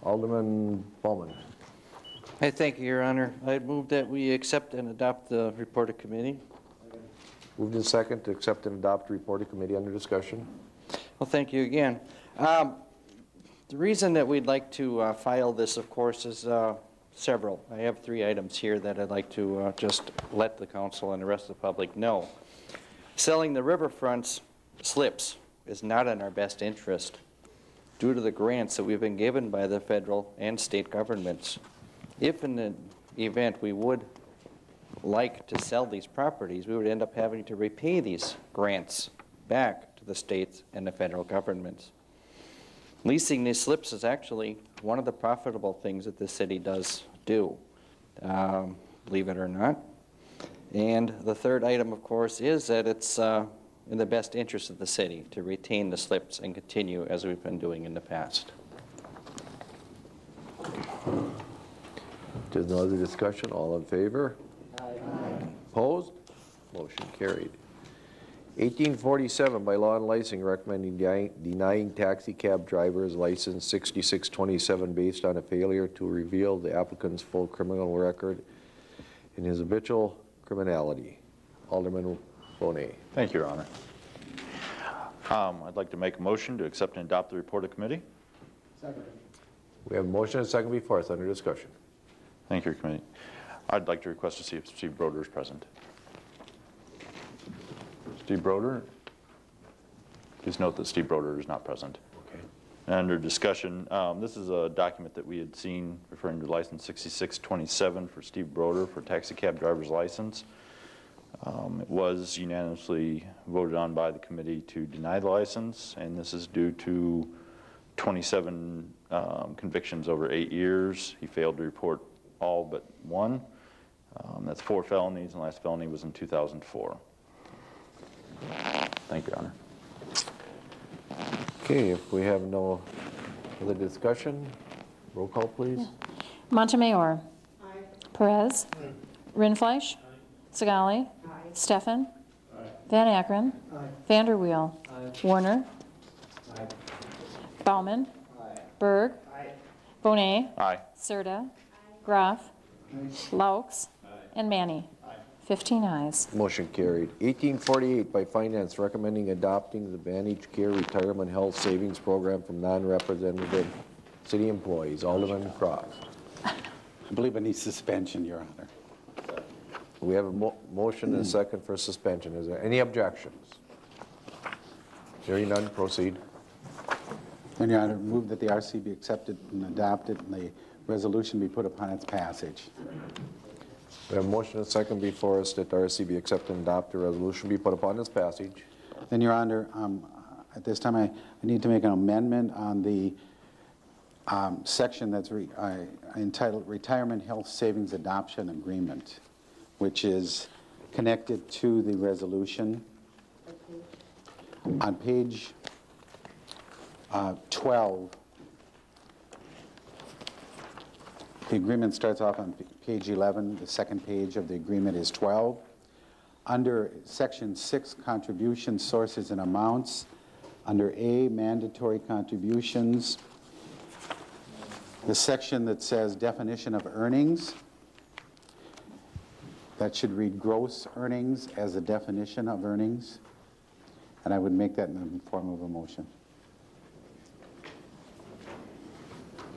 Alderman Bauman. I thank you, Your Honor. I move that we accept and adopt the report of committee. Moved in second to accept and adopt report of committee under discussion. Well, thank you again. Um, The reason that we'd like to uh, file this, of course, is uh, several. I have three items here that I'd like to uh, just let the council and the rest of the public know. Selling the riverfronts slips is not in our best interest due to the grants that we've been given by the federal and state governments. If in the event we would like to sell these properties, we would end up having to repay these grants back to the states and the federal governments. Leasing these slips is actually one of the profitable things that the city does do, um, believe it or not. And the third item, of course, is that it's uh, in the best interest of the city to retain the slips and continue as we've been doing in the past. There's no other discussion, all in favor? Opposed? Motion carried. 1847, by law and licensing recommending deni- denying taxi cab driver's license 6627 based on a failure to reveal the applicant's full criminal record and his habitual criminality. Alderman Bonet. Thank you, Your Honor. Um, I'd like to make a motion to accept and adopt the report of committee. Second. We have a motion and a second before us under discussion. Thank you, Committee. I'd like to request to see if Steve Broder is present. Steve Broder? Please note that Steve Broder is not present. Okay. And under discussion, um, this is a document that we had seen referring to license 6627 for Steve Broder for taxi cab driver's license. Um, It was unanimously voted on by the committee to deny the license, and this is due to 27 um, convictions over eight years. He failed to report all but one. Um, That's four felonies, and the last felony was in 2004. Thank you, Your Honor. Okay, if we have no other discussion, roll call, please. Montemayor. Perez. Rindfleisch. Sagali. Steffen. Van Akkeren. Vanderweel. Warner. Bauman. Berg. Bonet. Aye. Serta. Groff. Laux. And Manny. 15 ayes. Motion carried. 1848 by Finance recommending adopting the Managed Care Retirement Health Savings Program from non-representative city employees. Alderman Cross. I believe it need suspension, Your Honor. We have a mo- motion and a second for suspension. Is there any objections? Hearing none, proceed. And Your Honor, move that the RC be accepted and adopted and the resolution be put upon its passage. We have a motion and a second before us that the RC be accepted and adopt the resolution be put upon its passage. Then, Your Honor, um, at this time, I I need to make an amendment on the um, section that's re- I- entitled Retirement Health Savings Adoption Agreement, which is connected to the resolution. On page uh, 12, the agreement starts off on page 11. The second page of the agreement is 12. under Section 6, contribution sources and amounts, under A, mandatory contributions, the section that says definition of earnings, that should read gross earnings as a definition of earnings, and I would make that in the form of a motion.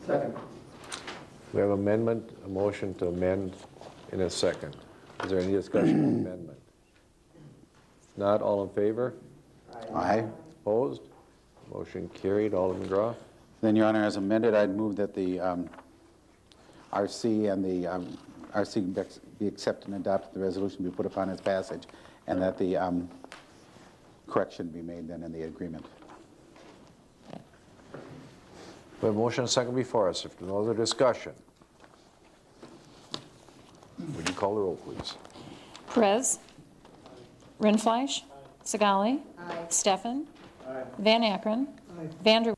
Second. We have amendment, a motion to amend in a second. Is there any discussion on amendment? Not all in favor? Aye. Opposed? Motion carried. Alderman Groff? Then, Your Honor, as amended, I'd move that the um, RC and the um, RC be- be accepted and adopted, the resolution be put upon its passage, and that the um, correction be made then in the agreement. We have a motion and a second before us. If there's no other discussion, would you call the roll, please? Perez. Rindfleisch. Sagali. Steffen. Van Akkeren. Vander